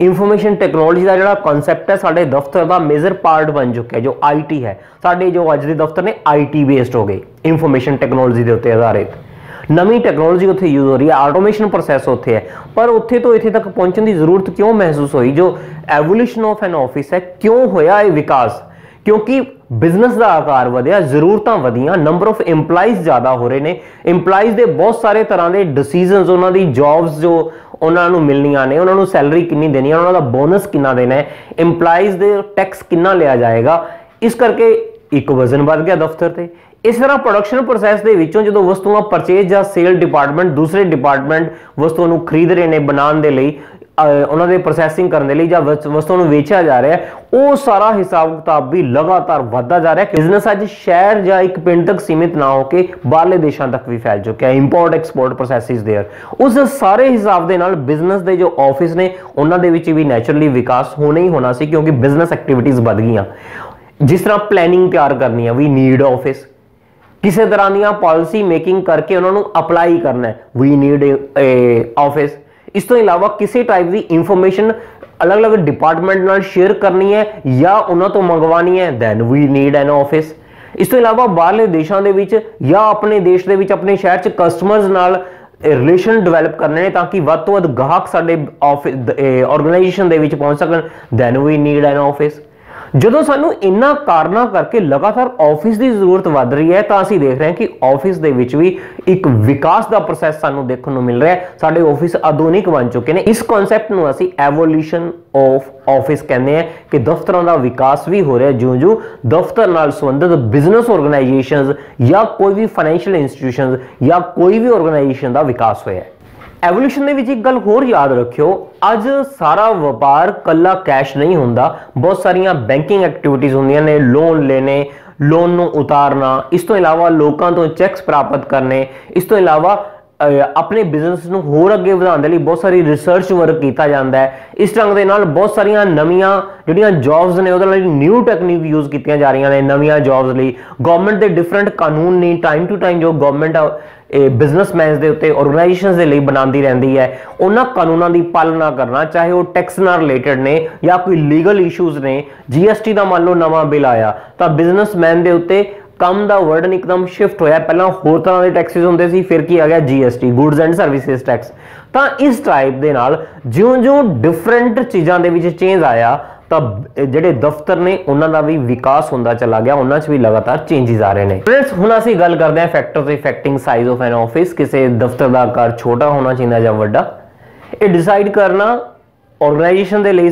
ਇਨਫੋਰਮੇਸ਼ਨ ਟੈਕਨੋਲੋਜੀ ਦਾ ਜਿਹੜਾ ਕਨਸੈਪਟ ਹੈ, ਸਾਡੇ ਦਫ਼ਤਰ ਦਾ ਮੇਜਰ ਪਾਰਟ ਬਣ ਚੁੱਕਿਆ ਹੈ, ਜੋ ਆਈਟੀ ਹੈ। ਸਾਡੇ ਜੋ ਅੱਜ ਦੇ ਦਫ਼ਤਰ ਨੇ ਆਈਟੀ ਬੇਸਡ ਹੋ ਗਏ ਇਨਫੋਰਮੇਸ਼ਨ ਟੈਕਨੋਲੋਜੀ ਦੇ ਉੱਤੇ ਆਧਾਰਿਤ। ਨਵੀਂ ਟੈਕਨੋਲੋਜੀ ਉੱਥੇ ਯੂਜ਼ ਹੋ ਰਹੀ ਹੈ ਆਟੋਮੇਸ਼ਨ ਪ੍ਰੋਸੈਸ ਉੱਥੇ ਹੈ। ਪਰ ਉੱਥੇ ਤੋਂ ਇੱਥੇ ਤੱਕ ਪਹੁੰਚਣ ਦੀ ਜ਼ਰੂਰਤ ਕਿਉਂ ਮਹਿਸੂਸ ਹੋਈ? ਜੋ ਐਵੋਲੂਸ਼ਨ ਆਫ ਐਨ ਆਫਿਸ ਹੈ, ਕਿਉਂ ਹੋਇਆ ਇਹ ਵਿਕਾਸ? ਕਿਉਂਕਿ ਬਿਜ਼ਨਸ ਦਾ ਆਕਾਰ ਵਧਿਆ, ਜ਼ਰੂਰਤਾਂ ਵਧੀਆਂ ਨੰਬਰ ਆਫ EMPLOYEES ਜ਼ਿਆਦਾ ਹੋ ਰਹੇ ਨੇ। EMPLOYEES ਦੇ ਬਹੁਤ ਸਾਰੇ ਤਰ੍ਹਾਂ ਦੇ ਡਿਸੀਜਨਸ ਉਹਨਾਂ ਦੀ ਜੌਬਸ ਜੋ ਉਹਨਾਂ ਨੂੰ ਮਿਲਣੀਆਂ ਨੇ, ਉਹਨਾਂ ਨੂੰ ਸੈਲਰੀ ਕਿੰਨੀ ਦੇਣੀ ਹੈ, ਉਹਨਾਂ ਦਾ ਬੋਨਸ ਕਿੰਨਾ ਦੇਣਾ ਹੈ, EMPLOYEES ਦੇ ਟੈਕਸ ਕਿੰਨਾ ਲਿਆ ਜਾਏਗਾ। ਇਸ ਕਰਕੇ ਇੱਕ ਵਜ਼ਨ ਵੱਧ ਗਿਆ ਦਫ਼ਤਰ ਤੇ ਇਸ ਤਰ੍ਹਾਂ ਪ੍ਰੋਡਕਸ਼ਨ ਪ੍ਰੋਸੈਸ ਦੇ ਵਿੱਚੋਂ ਜਦੋਂ ਵਸਤੂਆਂ ਪਰਚੇਜ ਜਾਂ ਸੇਲ ਡਿਪਾਰਟਮੈਂਟ ਦੂਸਰੇ ਡਿਪਾਰਟਮੈਂਟ ਵਸਤੂਆਂ ਨੂੰ ਖਰੀਦ ਰਹੇ ਨੇ ਬਣਾਉਣ ਦੇ ਲਈ ਉਹਨਾਂ ਦੇ ਪ੍ਰੋਸੈਸਿੰਗ ਕਰਨ ਦੇ ਲਈ ਜਾਂ ਵਸਤੂਆਂ ਨੂੰ ਵੇਚਿਆ ਜਾ ਰਿਹਾ ਹੈ ਉਹ ਸਾਰਾ ਹਿਸਾਬ ਕਿਤਾਬ ਵੀ ਲਗਾਤਾਰ ਵਧਦਾ ਜਾ ਰਿਹਾ ਹੈ ਬਿਜ਼ਨਸ ਅੱਜ ਸ਼ਹਿਰ ਜਾਂ ਇੱਕ ਪਿੰਡ ਤੱਕ ਸੀਮਿਤ ਨਾ ਹੋ ਕੇ ਬਾਹਰਲੇ ਦੇਸ਼ਾਂ ਤੱਕ ਵੀ ਫੈਲ ਚੁੱਕਿਆ ਹੈ ਇੰਪੋਰਟ ਐਕਸਪੋਰਟ ਪ੍ਰੋਸੈਸਿਸ देयर ਉਸ ਸਾਰੇ ਹਿਸਾਬ ਦੇ ਨਾਲ ਬਿਜ਼ਨਸ ਦੇ ਜੋ ਆਫਿਸ ਨੇ ਉਹਨਾਂ ਦੇ ਵਿੱਚ ਵੀ ਨੇਚਰਲੀ ਵਿਕਾਸ ਹੋਣਾ ਹੀ ਹੋਣਾ ਸੀ ਕਿਉਂਕਿ ਬਿਜ਼ਨਸ ਐਕਟੀਵਿਟੀਜ਼ ਵਧ ਗਈਆਂ ਜਿਸ ਤਰ੍ਹਾਂ ਪਲੈਨਿੰਗ ਤਿਆਰ ਕਰਨੀ ਹੈ ਵੀ ਨੀਡ ਆਫਿਸ ਕਿਸੇ ਤਰ੍ਹਾਂ ਦੀਆਂ ਪਾਲਿਸੀ ਮੇਕਿੰਗ ਕਰਕੇ ਉਹਨਾਂ ਨੂੰ ਅਪਲਾਈ ਕਰਨਾ ਹੈ। ਵੀ ਨੀਡ ਅ ਆਫਿਸ ਇਸ ਤੋਂ ਇਲਾਵਾ ਕਿਸੇ ਟਾਈਪ ਦੀ ਇਨਫੋਰਮੇਸ਼ਨ ਅਲੱਗ-ਅਲੱਗ ਡਿਪਾਰਟਮੈਂਟ ਨਾਲ ਸ਼ੇਅਰ ਕਰਨੀ ਹੈ ਜਾਂ ਉਹਨਾਂ ਤੋਂ ਮੰਗਵਾਣੀ ਹੈ then we need an office ਇਸ ਤੋਂ ਇਲਾਵਾ ਬਾਹਰਲੇ ਦੇਸ਼ਾਂ ਦੇ ਵਿੱਚ ਜਾਂ ਆਪਣੇ ਦੇਸ਼ ਦੇ ਵਿੱਚ, ਆਪਣੇ ਸ਼ਹਿਰ 'ਚ ਕਸਟਮਰਸ ਨਾਲ ਰਿਲੇਸ਼ਨ ਡਿਵੈਲਪ ਕਰਨੇ ਨੇ ਤਾਂ ਕਿ ਵੱਧ ਤੋਂ ਵੱਧ ਗਾਹਕ ਸਾਡੇ ਆਫਿਸ ਆਰਗੇਨਾਈਜੇਸ਼ਨ ਦੇ ਵਿੱਚ ਪਹੁੰਚ ਸਕਣ। Then we need an office ਜਦੋਂ ਸਾਨੂੰ ਇੰਨਾ ਕਾਰਨਾਂ ਕਰਕੇ ਲਗਾਤਾਰ ਆਫਿਸ ਦੀ ਜ਼ਰੂਰਤ ਵੱਧ ਰਹੀ ਹੈ, ਤਾਂ ਅਸੀਂ ਦੇਖ ਰਹੇ ਹਾਂ ਕਿ ਆਫਿਸ ਦੇ ਵਿੱਚ ਵੀ ਇੱਕ ਵਿਕਾਸ ਦਾ ਪ੍ਰੋਸੈਸ ਸਾਨੂੰ ਦੇਖਣ ਨੂੰ ਮਿਲ ਰਿਹਾ ਹੈ। ਸਾਡੇ ਆਫਿਸ ਆਧੁਨਿਕ ਬਣ ਚੁੱਕੇ ਨੇ। ਇਸ ਕਨਸੈਪਟ ਨੂੰ ਅਸੀਂ ਐਵੋਲੂਸ਼ਨ ਆਫ ਆਫਿਸ ਕਹਿੰਦੇ ਆ ਕਿ ਦਫ਼ਤਰਾਂ ਦਾ ਵਿਕਾਸ ਵੀ ਹੋ ਰਿਹਾ ਜਿਉਂ-ਜਿਉਂ ਦਫ਼ਤਰ ਨਾਲ ਸੰਬੰਧਿਤ ਬਿਜ਼ਨਸ ਆਰਗੇਨਾਈਜੇਸ਼ਨਸ ਜਾਂ ਕੋਈ ਵੀ ਫਾਈਨੈਂਸ਼ੀਅਲ ਇੰਸਟੀਟਿਊਸ਼ਨਸ ਜਾਂ ਕੋਈ ਵੀ ਆਰਗੇਨਾਈਜੇਸ਼ਨ ਦਾ ਵਿਕਾਸ ਹੋਇਆ ਹੈ। ਐਵੋਲੂਸ਼ਨ ਦੇ ਵਿੱਚ ਇੱਕ ਗੱਲ ਹੋਰ ਯਾਦ ਰੱਖਿਓ, ਅੱਜ ਸਾਰਾ ਵਪਾਰ ਕੱਲਾ ਕੈਸ਼ ਨਹੀਂ ਹੁੰਦਾ, ਬਹੁਤ ਸਾਰੀਆਂ ਬੈਂਕਿੰਗ ਐਕਟੀਵਿਟੀਜ਼ ਹੁੰਦੀਆਂ ਨੇ ਲੋਨ ਲੈਣੇ ਲੋਨ ਨੂੰ ਉਤਾਰਨਾ, ਇਸ ਤੋਂ ਇਲਾਵਾ ਲੋਕਾਂ ਤੋਂ ਚੈਕਸ ਪ੍ਰਾਪਤ ਕਰਨੇ, ਇਸ ਤੋਂ ਇਲਾਵਾ ਆਪਣੇ ਬਿਜ਼ਨਸ ਨੂੰ ਹੋਰ ਅੱਗੇ ਵਧਾਉਣ ਦੇ ਲਈ ਬਹੁਤ ਸਾਰੀ ਰਿਸਰਚ ਵਰਕ ਕੀਤਾ ਜਾਂਦਾ ਹੈ। ਇਸ ਢੰਗ ਦੇ ਨਾਲ ਬਹੁਤ ਸਾਰੀਆਂ ਨਵੀਆਂ ਜਿਹੜੀਆਂ ਜੌਬਸ ਨੇ, ਉਹਦੇ ਲਈ ਨਿਊ ਟੈਕਨੀਕ ਯੂਜ਼ ਕੀਤੀਆਂ ਜਾ ਰਹੀਆਂ ਨੇ ਨਵੀਆਂ ਜੌਬਸ ਲਈ। ਗਵਰਨਮੈਂਟ ਦੇ ਡਿਫਰੈਂਟ ਕਾਨੂੰਨ ਨੇ ਟਾਈਮ ਟੂ ਟਾਈਮ ਜੋ ਗਵਰਨਮੈਂਟ ਬਿਜ਼ਨਸਮੈਨਸ ਦੇ ਉੱਤੇ ਆਰਗੇਨਾਈਜੇਸ਼ਨਸ ਦੇ ਲਈ ਬਣਾਉਂਦੀ ਰਹਿੰਦੀ ਹੈ। ਉਹਨਾਂ ਕਾਨੂੰਨਾਂ ਦੀ ਪਾਲਣਾ ਕਰਨਾ, ਚਾਹੇ ਉਹ ਟੈਕਸ ਨਾਲ ਰਿਲੇਟਡ ਨੇ ਜਾਂ ਕੋਈ ਲੀਗਲ ਇਸ਼ੂਜ਼ ਨੇ ਜੀਐਸਟੀ ਦਾ ਮੰਨ ਲਓ ਨਵਾਂ ਬਿੱਲ ਆਇਆ, ਤਾਂ ਬਿਜ਼ਨਸਮੈਨ ਦੇ ਉੱਤੇ ਕੰਮ ਦਾ ਵਰਡਨ ਇੱਕਦਮ ਸ਼ਿਫਟ ਹੋਇਆ। ਪਹਿਲਾਂ ਹੋਰ ਤਰ੍ਹਾਂ ਦੇ ਟੈਕਸਿਸ ਹੁੰਦੇ ਸੀ, ਫਿਰ ਕੀ ਆ ਗਿਆ GST goods and services tax ਤਾਂ ਇਸ ਟਾਈਪ ਦੇ ਨਾਲ ਜਿਉਂ-ਜਿਉਂ ਡਿਫਰੈਂਟ ਚੀਜ਼ਾਂ ਦੇ ਵਿੱਚ ਚੇਂਜ ਆਇਆ ਤਾਂ ਜਿਹੜੇ ਦਫ਼ਤਰ ਨੇ, ਉਹਨਾਂ ਦਾ ਵੀ ਵਿਕਾਸ ਹੁੰਦਾ ਚਲਾ ਗਿਆ, ਉਹਨਾਂ 'ਚ ਵੀ ਲਗਾਤਾਰ ਚੇਂਜਸ ਆ ਰਹੇ ਨੇ। ਫਰੈਂਡਸ ਹੁਣ ਅਸੀਂ ਗੱਲ ਕਰਦੇ ਹਾਂ factors affecting size of an office ਕਿਸੇ ਦਫ਼ਤਰ ਦਾ ਆਕਾਰ ਛੋਟਾ ਹੋਣਾ ਚਾਹੀਦਾ ਜਾਂ ਵੱਡਾ। ਇਹ ਡਿਸਾਈਡ ਕਰਨਾ ਆਰਗੇਨਾਈਜੇਸ਼ਨ ਦੇ ਲਈ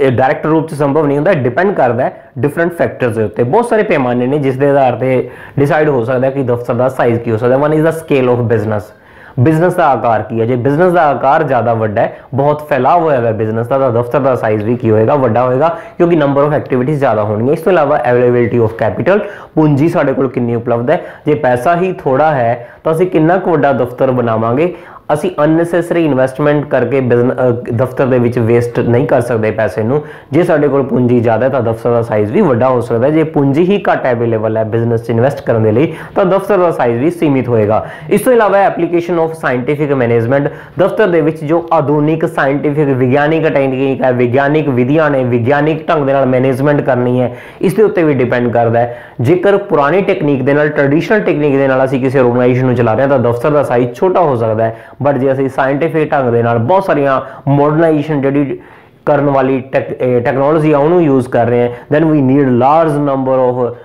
ਡਾਇਰੈਕਟ ਰੂਪ 'ਚ ਸੰਭਵ ਨਹੀਂ ਹੁੰਦਾ ਡਿਪੈਂਡ ਕਰਦਾ ਹੈ ਡਿਫਰੈਂਟ ਫੈਕਟਰਸ ਦੇ ਉੱਤੇ। ਬਹੁਤ ਸਾਰੇ ਪੈਮਾਨੇ ਨੇ ਜਿਸ ਦੇ ਆਧਾਰ ਤੇ ਡਿਸਾਈਡ ਹੋ ਸਕਦਾ ਕਿ ਦਫ਼ਤਰ ਦਾ ਸਾਈਜ਼ ਕੀ ਹੋ ਸਕਦਾ one is the scale of business business ਦਾ ਆਕਾਰ ਕੀ ਹੈ? ਜੇ ਬਿਜ਼ਨਸ ਦਾ ਆਕਾਰ ਜ਼ਿਆਦਾ ਵੱਡਾ ਹੈ, ਬਹੁਤ ਫੈਲਾਅ ਹੋਇਆ ਹੈ ਬਿਜ਼ਨਸ ਦਾ, ਤਾਂ ਦਫ਼ਤਰ ਦਾ ਸਾਈਜ਼ ਵੀ ਕੀ ਹੋਏਗਾ? ਵੱਡਾ ਹੋਏਗਾ, ਕਿਉਂਕਿ ਨੰਬਰ ਆਫ ਐਕਟੀਵਿਟੀਜ਼ ਜ਼ਿਆਦਾ ਹੋਣਗੀਆਂ। ਇਸ ਤੋਂ ਇਲਾਵਾ ਅਵੇਲੇਬਿਲਟੀ ਆਫ ਕੈਪੀਟਲ ਪੂੰਜੀ ਸਾਡੇ ਕੋਲ ਕਿੰਨੀ ਉਪਲਬਧ ਹੈ? ਜੇ ਪੈਸਾ ਹੀ ਥੋੜਾ ਹੈ, ਤਾਂ ਅਸੀਂ ਕਿੰਨਾ ਕੁ ਵੱਡਾ ਦਫ਼ਤਰ ਬਣਾਵਾਂਗੇ? ਅਸੀਂ ਅਨਨੈਸੈਸਰੀ ਇਨਵੈਸਟਮੈਂਟ ਕਰਕੇ ਦਫ਼ਤਰ ਦੇ ਵਿੱਚ ਵੇਸਟ ਨਹੀਂ ਕਰ ਸਕਦੇ ਪੈਸੇ ਨੂੰ। ਜੇ ਸਾਡੇ ਕੋਲ ਪੂੰਜੀ ਜ਼ਿਆਦਾ ਹੈ ਤਾਂ ਦਫ਼ਤਰ ਦਾ ਸਾਈਜ਼ ਵੀ ਵੱਡਾ ਹੋ ਸਕਦਾ ਹੈ। ਜੇ ਪੂੰਜੀ ਹੀ ਘੱਟ ਅਵੇਲੇਬਲ ਹੈ ਬਿਜ਼ਨਸ 'ਚ ਇਨਵੈਸਟ ਕਰਨ ਦੇ ਲਈ, ਤਾਂ ਦਫ਼ਤਰ ਦਾ ਸਾਈਜ਼ ਵੀ ਸੀਮਿਤ ਹੋਏਗਾ। ਇਸ ਤੋਂ ਇਲਾਵਾ ਐਪਲੀਕੇਸ਼ਨ ਆਫ ਸਾਇੰਟੀਫਿਕ ਮੈਨੇਜਮੈਂਟ ਦਫ਼ਤਰ ਦੇ ਵਿੱਚ ਜੋ ਆਧੁਨਿਕ ਸਾਇੰਟੀਫਿਕ ਵਿਗਿਆਨਿਕ ਟੈਕਨੀਕ ਹੈ, ਵਿਗਿਆਨਿਕ ਵਿਧੀਆਂ ਨੇ ਵਿਗਿਆਨਿਕ ਢੰਗ ਦੇ ਨਾਲ ਮੈਨੇਜਮੈਂਟ ਕਰਨੀ ਹੈ, ਇਸ ਦੇ ਉੱਤੇ ਵੀ ਡਿਪੈਂਡ ਕਰਦਾ ਹੈ। ਜੇਕਰ ਪੁਰਾਣੀ ਟੈਕਨੀਕ ਦੇ ਨਾਲ ਟ੍ਰੈਡੀਸ਼ਨਲ ਟੈਕਨੀਕ ਦੇ ਨਾਲ ਅਸੀਂ ਕਿਸੇ ਆਰਗੇਨਾਈਜੇਸ਼ਨ ਨੂੰ ਚਲਾ ਰਹੇ ਹਾਂ, ਤਾਂ ਦਫ਼ਤਰ ਦਾ ਸਾਈਜ਼ ਛੋਟਾ ਹੋ ਸਕਦਾ ਹੈ। ਬਟ ਜੇ ਅਸੀਂ ਸਾਇੰਟਿਫਿਕ ਢੰਗ ਦੇ ਨਾਲ ਬਹੁਤ ਸਾਰੀਆਂ ਮਾਡਰਨਾਈਜੇਸ਼ਨ ਜਿਹੜੀ ਕਰਨ ਵਾਲੀ ਟੈਕਨੋਲੋਜੀ ਆ, ਉਹਨੂੰ ਯੂਜ਼ ਕਰ ਰਹੇ ਹਾਂ then we need large number of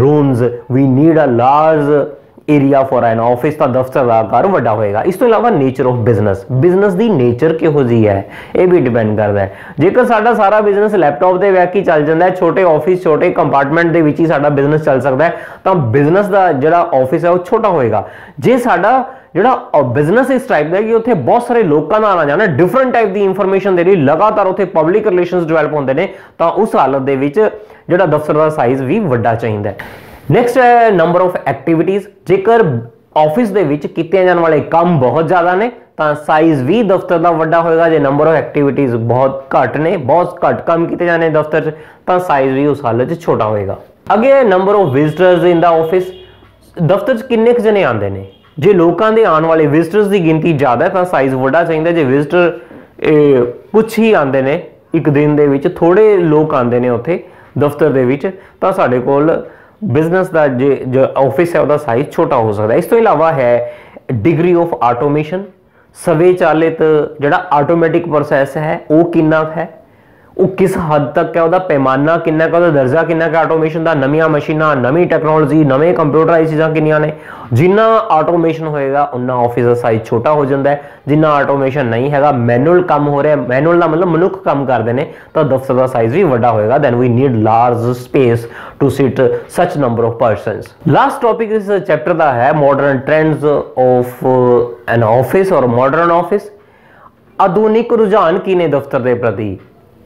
rooms we need a large area for an office ਦਾ ਦਫ਼ਤਰ ਦਾ ਆਕਾਰ ਵੱਡਾ ਹੋਏਗਾ। ਇਸ ਤੋਂ ਇਲਾਵਾ ਨੇਚਰ ਆਫ ਬਿਜ਼ਨਸ ਬਿਜ਼ਨਸ ਦੀ ਨੇਚਰ ਕਿਹੋ ਜੀ ਹੈ? ਇਹ ਵੀ ਡਿਪੈਂਡ ਕਰਦਾ ਹੈ। ਜੇਕਰ ਸਾਡਾ ਸਾਰਾ ਬਿਜ਼ਨਸ ਲੈਪਟਾਪ ਦੇ ਵਿੱਚ ਹੀ ਚੱਲ ਜਾਂਦਾ ਹੈ, ਛੋਟੇ ਆਫਿਸ ਛੋਟੇ ਕੰਪਾਰਟਮੈਂਟ ਦੇ ਵਿੱਚ ਹੀ ਸਾਡਾ ਬਿਜ਼ਨਸ ਚੱਲ ਸਕਦਾ ਹੈ, ਤਾਂ ਬਿਜ਼ਨਸ ਦਾ ਜਿਹੜਾ ਆਫਿਸ ਹੈ, ਉਹ ਛੋਟਾ ਹੋਏਗਾ। ਜੇ ਸਾਡਾ ਜਿਹੜਾ ਬਿਜ਼ਨਸ ਇਸ ਟਾਈਪ ਦਾ ਕਿ ਉੱਥੇ ਬਹੁਤ ਸਾਰੇ ਲੋਕਾਂ ਨਾਲ ਆ ਜਾਣਾ ਡਿਫਰੈਂਟ ਟਾਈਪ ਦੀ ਇਨਫੋਰਮੇਸ਼ਨ ਦੇ ਲਈ ਲਗਾਤਾਰ ਉੱਥੇ ਪਬਲਿਕ ਰਿਲੇਸ਼ਨਸ ਡਿਵੈਲਪ ਹੁੰਦੇ ਨੇ, ਤਾਂ ਉਸ ਹਾਲਤ ਦੇ ਵਿੱਚ ਜਿਹੜਾ ਦਫ਼ਤਰ ਦਾ ਸਾਈਜ਼ ਵੀ ਵੱਡਾ ਚਾਹੀਦਾ ਹੈ। ਨੈਕਸਟ ਹੈ ਨੰਬਰ ਆਫ ਐਕਟੀਵਿਟੀਜ਼ ਜੇਕਰ ਆਫਿਸ ਦੇ ਵਿੱਚ ਕੀਤੇ ਜਾਣ ਵਾਲੇ ਕੰਮ ਬਹੁਤ ਜ਼ਿਆਦਾ ਨੇ, ਤਾਂ ਸਾਈਜ਼ ਵੀ ਦਫ਼ਤਰ ਦਾ ਵੱਡਾ ਹੋਏਗਾ। ਜੇ ਨੰਬਰ ਆਫ ਐਕਟੀਵਿਟੀਜ਼ ਬਹੁਤ ਘੱਟ ਨੇ, ਬਹੁਤ ਘੱਟ ਕੰਮ ਕੀਤੇ ਜਾਣੇ ਦਫ਼ਤਰ 'ਚ, ਤਾਂ ਸਾਈਜ਼ ਵੀ ਉਸ ਹਾਲਤ 'ਚ ਛੋਟਾ ਹੋਏਗਾ। ਅੱਗੇ ਹੈ number of visitors in the office ਦਫ਼ਤਰ 'ਚ ਕਿੰਨੇ ਕੁ ਜਣੇ ਆਉਂਦੇ ਨੇ? ਜੇ ਲੋਕਾਂ ਦੇ ਆਉਣ ਵਾਲੇ ਵਿਜ਼ਟਰਸ ਦੀ ਗਿਣਤੀ ਜ਼ਿਆਦਾ ਤਾਂ ਸਾਈਜ਼ ਵੱਡਾ ਚਾਹੀਦਾ ਜੇ ਵਿਜ਼ਟਰ ਕੁਝ ਹੀ ਆਉਂਦੇ ਨੇ, ਇੱਕ ਦਿਨ ਦੇ ਵਿੱਚ ਥੋੜੇ ਲੋਕ ਆਉਂਦੇ ਨੇ ਉੱਥੇ, ਦਫ਼ਤਰ ਦੇ ਵਿੱਚ, ਤਾਂ ਸਾਡੇ ਕੋਲ ਬਿਜ਼ਨਸ ਦਾ ਜੇ, ਜੋ ਆਫਿਸ ਹੈ, ਉਹਦਾ ਸਾਈਜ਼ ਛੋਟਾ ਹੋ ਸਕਦਾ ਇਸ ਤੋਂ ਇਲਾਵਾ ਹੈ ਡਿਗਰੀ ਆਫ ਆਟੋਮੇਸ਼ਨ ਸਵੈਚਾਲਿਤ ਜਿਹੜਾ ਆਟੋਮੈਟਿਕ ਪ੍ਰੋਸੈਸ ਹੈ, ਉਹ ਕਿੰਨਾ ਹੈ? ਉਹ ਕਿਸ ਹੱਦ ਤੱਕ ਹੈ? ਉਹਦਾ ਪੈਮਾਨਾ ਕਿੰਨਾ ਹੈ? ਉਹਦਾ ਦਰਜਾ ਕਿੰਨਾ ਹੈ? ਆਟੋਮੇਸ਼ਨ ਦਾ ਨਵੀਆਂ ਮਸ਼ੀਨਾਂ, ਨਵੀਂ ਟੈਕਨੋਲੋਜੀ ਨਵੇਂ ਕੰਪਿਊਟਰਾਈਜ਼ ਚੀਜ਼ਾਂ ਕਿੰਨੀਆਂ ਨੇ? ਜਿੰਨਾ ਆਟੋਮੇਸ਼ਨ ਹੋਏਗਾ ਉਨਾ ਆਫਿਸ ਦਾ ਸਾਈਜ਼ ਛੋਟਾ ਹੋ ਜਾਂਦਾ ਹੈ। ਜਿੰਨਾ ਆਟੋਮੇਸ਼ਨ ਨਹੀਂ ਹੈਗਾ ਮੈਨੂਅਲ ਕੰਮ ਹੋ ਰਿਹਾ ਮੈਨੂਅਲ ਦਾ ਮਤਲਬ ਮਨੁੱਖ ਕੰਮ ਕਰਦੇ ਨੇ, ਤਾਂ ਦਫ਼ਤਰ ਦਾ ਸਾਈਜ਼ ਵੀ ਵੱਡਾ ਹੋਏਗਾ। Then we need large space to sit such number of persons last topic ਇਸ ਚੈਪਟਰ ਦਾ ਹੈ modern trends of an office or modern office ਆਧੁਨਿਕ ਰੁਝਾਨ ਕੀ ਨੇ ਦਫ਼ਤਰ ਦੇ ਪ੍ਰਤੀ?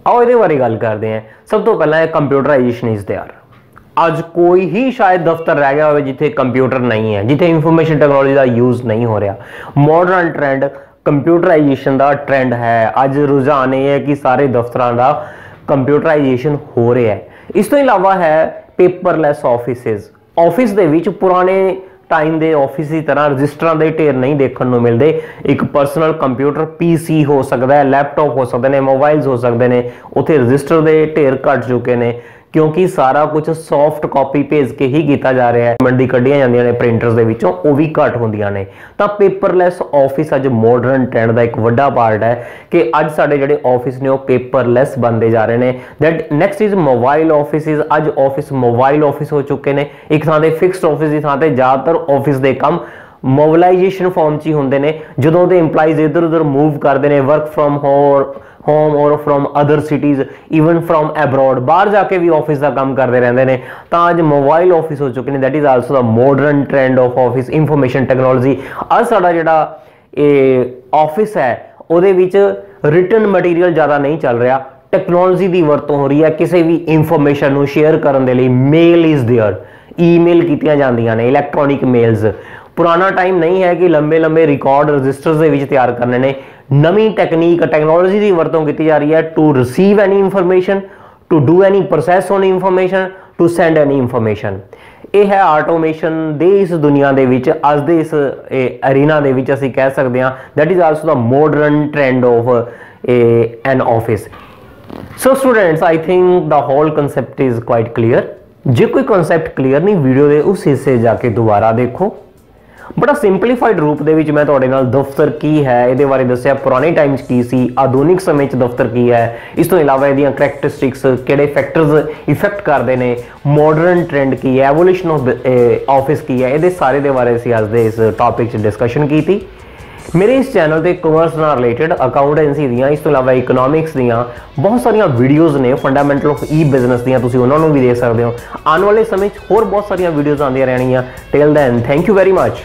ਆਓ ਇਹਦੇ ਬਾਰੇ ਗੱਲ ਕਰਦੇ ਹਾਂ ਸਭ ਤੋਂ ਪਹਿਲਾਂ ਹੈ ਕੰਪਿਊਟਰਾਈਜੇਸ਼ਨ ਇਜ਼ देयर ਅੱਜ ਕੋਈ ਹੀ ਸ਼ਾਇਦ ਦਫ਼ਤਰ ਰਹਿ ਗਿਆ ਹੋਵੇ ਜਿੱਥੇ ਕੰਪਿਊਟਰ ਨਹੀਂ ਹੈ ਜਿੱਥੇ ਇਨਫੋਰਮੇਸ਼ਨ ਟੈਕਨੋਲੋਜੀ ਦਾ ਯੂਜ਼ ਨਹੀਂ ਹੋ ਰਿਹਾ ਮਾਡਰਨ ਟ੍ਰੈਂਡ ਕੰਪਿਊਟਰਾਈਜੇਸ਼ਨ ਦਾ ਟ੍ਰੈਂਡ ਹੈ ਅੱਜ ਰੁਝਾਨ ਇਹ ਹੈ ਕਿ ਸਾਰੇ ਦਫ਼ਤਰਾਂ ਦਾ ਕੰਪਿਊਟਰਾਈਜੇਸ਼ਨ ਹੋ ਰਿਹਾ ਹੈ ਇਸ ਤੋਂ ਇਲਾਵਾ ਹੈ ਪੇਪਰਲੈਸ ਆਫਿਸਿਸ ਆਫਿਸ ਦੇ ਵਿੱਚ ਪੁਰਾਣੇ ਟਾਈਮ ਦੇ ਆਫਿਸ ਦੀ ਤਰ੍ਹਾਂ ਰਜਿਸਟਰਾਂ ਦੇ ਢੇਰ ਨਹੀਂ ਦੇਖਣ ਨੂੰ ਮਿਲਦੇ। ਇੱਕ ਪਰਸਨਲ ਕੰਪਿਊਟਰ ਪੀਸੀ ਹੋ ਸਕਦਾ ਹੈ ਲੈਪਟਾਪ ਹੋ ਸਕਦੇ ਨੇ ਮੋਬਾਈਲਸ ਹੋ ਸਕਦੇ ਨੇ, ਉੱਥੇ ਰਜਿਸਟਰ ਦੇ ਢੇਰ ਘਟ ਚੁੱਕੇ ਨੇ। ਕਿਉਂਕਿ ਸਾਰਾ ਕੁਝ ਸੌਫਟ ਕਾਪੀ ਭੇਜ ਕੇ ਹੀ ਕੀਤਾ ਜਾ ਰਿਹਾ ਹੈ। ਮੰਡੀ ਕੱਢੀਆਂ ਜਾਂਦੀਆਂ ਨੇ ਪ੍ਰਿੰਟਰਸ ਦੇ ਵਿੱਚੋਂ, ਉਹ ਵੀ ਘੱਟ ਹੁੰਦੀਆਂ ਨੇ। ਤਾਂ ਪੇਪਰਲੈਸ ਆਫਿਸ ਅੱਜ ਮਾਡਰਨ ਟ੍ਰੈਂਡ ਦਾ ਇੱਕ ਵੱਡਾ ਪਾਰਟ ਹੈ ਕਿ ਅੱਜ ਸਾਡੇ ਜਿਹੜੇ ਆਫਿਸ ਨੇ ਉਹ ਪੇਪਰਲੈਸ ਬਣਦੇ ਜਾ ਰਹੇ ਨੇ। That next is mobile offices ਅੱਜ ਆਫਿਸ ਮੋਬਾਈਲ ਆਫਿਸ ਹੋ ਚੁੱਕੇ ਨੇ। ਇੱਕ ਥਾਂ ਤੇ ਫਿਕਸਡ ਆਫਿਸ ਦੀ ਥਾਂ ਤੇ ਜ਼ਿਆਦਾਤਰ ਆਫਿਸ ਦੇ ਕੰਮ ਮੋਬਿਲਾਈਜੇਸ਼ਨ ਫਾਰਮ 'ਚ ਹੀ ਹੁੰਦੇ ਨੇ। ਜਦੋਂ ਦੇ EMPLOYEES ਇਧਰ ਉਧਰ ਮੂਵ ਕਰਦੇ ਨੇ work from home or from other cities even from abroad ਬਾਹਰ ਜਾ ਕੇ ਵੀ ਆਫਿਸ ਦਾ ਕੰਮ ਕਰਦੇ ਰਹਿੰਦੇ ਨੇ ਤਾਂ ਅੱਜ ਮੋਬਾਈਲ ਆਫਿਸ ਹੋ ਚੁੱਕੇ ਨੇ that is also the modern trend of office information technology ਅੱਜ ਸਾਡਾ ਜਿਹੜਾ ਇਹ ਆਫਿਸ ਹੈ ਉਹਦੇ ਵਿੱਚ ਰਿਟਨ ਮਟੀਰੀਅਲ ਜ਼ਿਆਦਾ ਨਹੀਂ ਚੱਲ ਰਿਹਾ ਟੈਕਨੋਲੋਜੀ ਦੀ ਵਰਤੋਂ ਹੋ ਰਹੀ ਹੈ ਕਿਸੇ ਵੀ ਇਨਫੋਰਮੇਸ਼ਨ ਨੂੰ ਸ਼ੇਅਰ ਕਰਨ ਦੇ ਲਈ ਮੇਲ ਇਜ਼ देयर ਈਮੇਲ ਕੀਤੀਆਂ ਜਾਂਦੀਆਂ ਨੇ ਇਲੈਕਟ੍ਰੋਨਿਕ ਮੇਲਸ ਪੁਰਾਣਾ ਟਾਈਮ ਨਹੀਂ ਹੈ ਕਿ ਲੰਬੇ ਲੰਬੇ ਰਿਕਾਰਡ ਰਜਿਸਟਰਸ ਦੇ ਵਿੱਚ ਤਿਆਰ ਕਰਨੇ ਨੇ ਨਵੀਂ ਟੈਕਨੀਕ ਟੈਕਨੋਲੋਜੀ ਦੀ ਵਰਤੋਂ ਕੀਤੀ ਜਾ ਰਹੀ ਹੈ to receive any information to do any process on information to send any information ਇਹ ਹੈ ਆਟੋਮੇਸ਼ਨ ਦੇ ਇਸ ਦੁਨੀਆ ਦੇ ਵਿੱਚ, ਅੱਜ ਦੇ ਇਸ ਅਰੀਨਾ ਦੇ ਵਿੱਚ ਅਸੀਂ ਕਹਿ ਸਕਦੇ ਹਾਂ that is also the modern trend of an office so students I think the whole concept is quite clear ਜੇ ਕੋਈ ਕਨਸੈਪਟ ਕਲੀਅਰ ਨਹੀਂ ਵੀਡੀਓ ਦੇ ਉਸ ਹਿੱਸੇ ਜਾ ਕੇ ਦੁਬਾਰਾ ਦੇਖੋ। ਬੜਾ ਸਿੰਪਲੀਫਾਈਡ ਰੂਪ ਦੇ ਵਿੱਚ ਮੈਂ ਤੁਹਾਡੇ ਨਾਲ ਦਫ਼ਤਰ ਕੀ ਹੈ, ਇਹਦੇ ਬਾਰੇ ਦੱਸਿਆ। ਪੁਰਾਣੇ ਟਾਈਮਸ ਕੀ ਸੀ, ਆਧੁਨਿਕ ਸਮੇਂ 'ਚ ਦਫ਼ਤਰ ਕੀ ਹੈ। ਇਸ ਤੋਂ ਇਲਾਵਾ ਇਹਦੀਆਂ ਕੈਰੈਕਟਰਿਸਟਿਕਸ ਕਿਹੜੇ ਫੈਕਟਰਸ ਇਫੈਕਟ ਕਰਦੇ ਨੇ? ਮਾਡਰਨ ਟ੍ਰੈਂਡ ਕੀ ਹੈ? ਐਵੋਲੂਸ਼ਨ ਆਫ ਆਫਿਸ ਕੀ ਹੈ? ਇਹਦੇ ਸਾਰੇ ਦੇ ਬਾਰੇ ਅਸੀਂ ਅੱਜ ਦੇ ਇਸ ਟੌਪਿਕ 'ਚ ਡਿਸਕਸ਼ਨ ਕੀਤੀ। ਮੇਰੇ ਇਸ ਚੈਨਲ ਤੇ ਕਮਰਸ ਨਾਲ ਰਿਲੇਟਡ ਅਕਾਊਂਟੈਂਸੀ ਦੀਆਂ, ਇਸ ਤੋਂ ਇਲਾਵਾ ਇਕਨੋਮਿਕਸ ਦੀਆਂ ਬਹੁਤ ਸਾਰੀਆਂ ਵੀਡੀਓਜ਼ ਨੇ। ਫੰਡਾਮੈਂਟਲ ਆਫ ਈ ਬਿਜ਼ਨਸ ਦੀਆਂ ਤੁਸੀਂ ਉਹਨਾਂ ਨੂੰ ਵੀ ਦੇਖ ਸਕਦੇ ਹੋ। ਆਉਣ ਵਾਲੇ ਸਮੇਂ 'ਚ ਹੋਰ ਬਹੁਤ ਸਾਰੀਆਂ ਵੀਡੀਓਜ਼ ਆਉਂਦੀਆਂ ਰਹਿਣਗੀਆਂ। Till then thank you very much